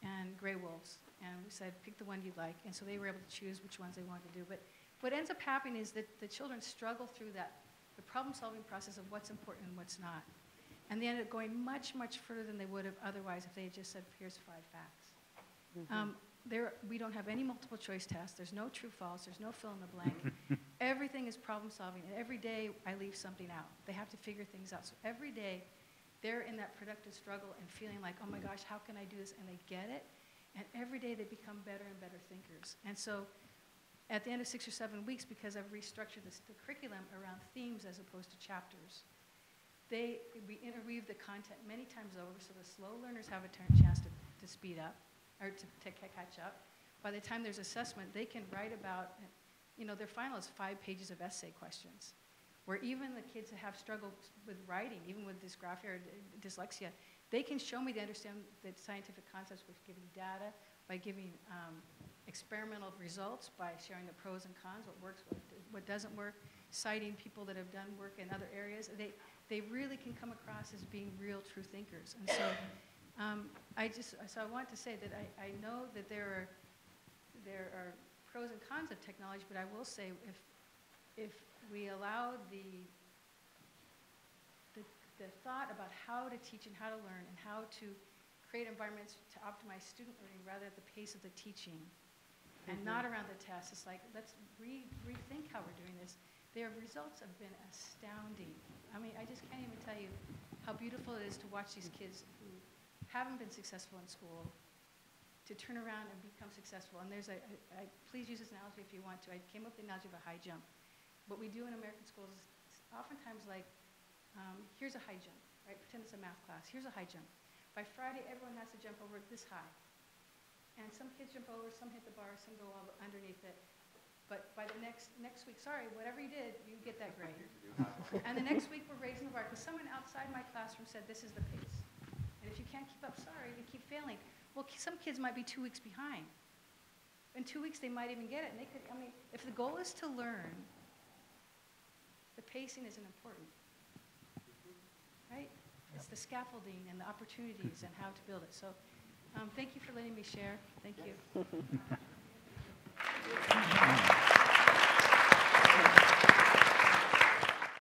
and gray wolves. And we said, pick the one you'd like. And so they were able to choose which ones they wanted to do. But what ends up happening is that the children struggle through that, the problem-solving process of what's important and what's not. And they end up going much, much further than they would have otherwise if they had just said, here's five facts. Um, there, we don't have any multiple choice tests. There's no true false. There's no fill in the blank. *laughs* Everything is problem solving. And every day I leave something out. They have to figure things out. So every day they're in that productive struggle and feeling like, oh my gosh, how can I do this? And they get it. And every day they become better and better thinkers. And so at the end of six or seven weeks, because I've restructured this, the curriculum around themes as opposed to chapters, they, we interweave the content many times over so the slow learners have a chance to, to speed up or to, to catch up. By the time there's assessment, they can write about, you know, their final is five pages of essay questions, where even the kids that have struggled with writing, even with dysgraphia or dyslexia, they can show me they understand the scientific concepts with giving data, by giving um, experimental results, by sharing the pros and cons, what works, what, what doesn't work, citing people that have done work in other areas. They, they really can come across as being real true thinkers. And so um, I just, so I want to say that I, I know that there are, there are pros and cons of technology, but I will say if, if we allow the, the, the thought about how to teach and how to learn and how to create environments to optimize student learning rather at the pace of the teaching and not around the test. It's like, let's re- rethink how we're doing this. Their results have been astounding. I mean, I just can't even tell you how beautiful it is to watch these kids who haven't been successful in school to turn around and become successful. And there's a, please use this analogy if you want to. I came up with the analogy of a high jump. What we do in American schools is oftentimes like, um, here's a high jump, right? Pretend it's a math class. Here's a high jump. By Friday, everyone has to jump over this high. And some kids jump over, some hit the bar, some go all underneath it. But by the next, next week, sorry, whatever you did, you get that grade. *laughs* and the next week, we're raising the bar because someone outside my classroom said, this is the pace. And if you can't keep up, sorry, you keep failing. Well, some kids might be two weeks behind. In two weeks, they might even get it. And they could, I mean, if the goal is to learn, the pacing isn't important. Right? It's the scaffolding and the opportunities and how to build it. So um, thank you for letting me share. Thank you. *laughs*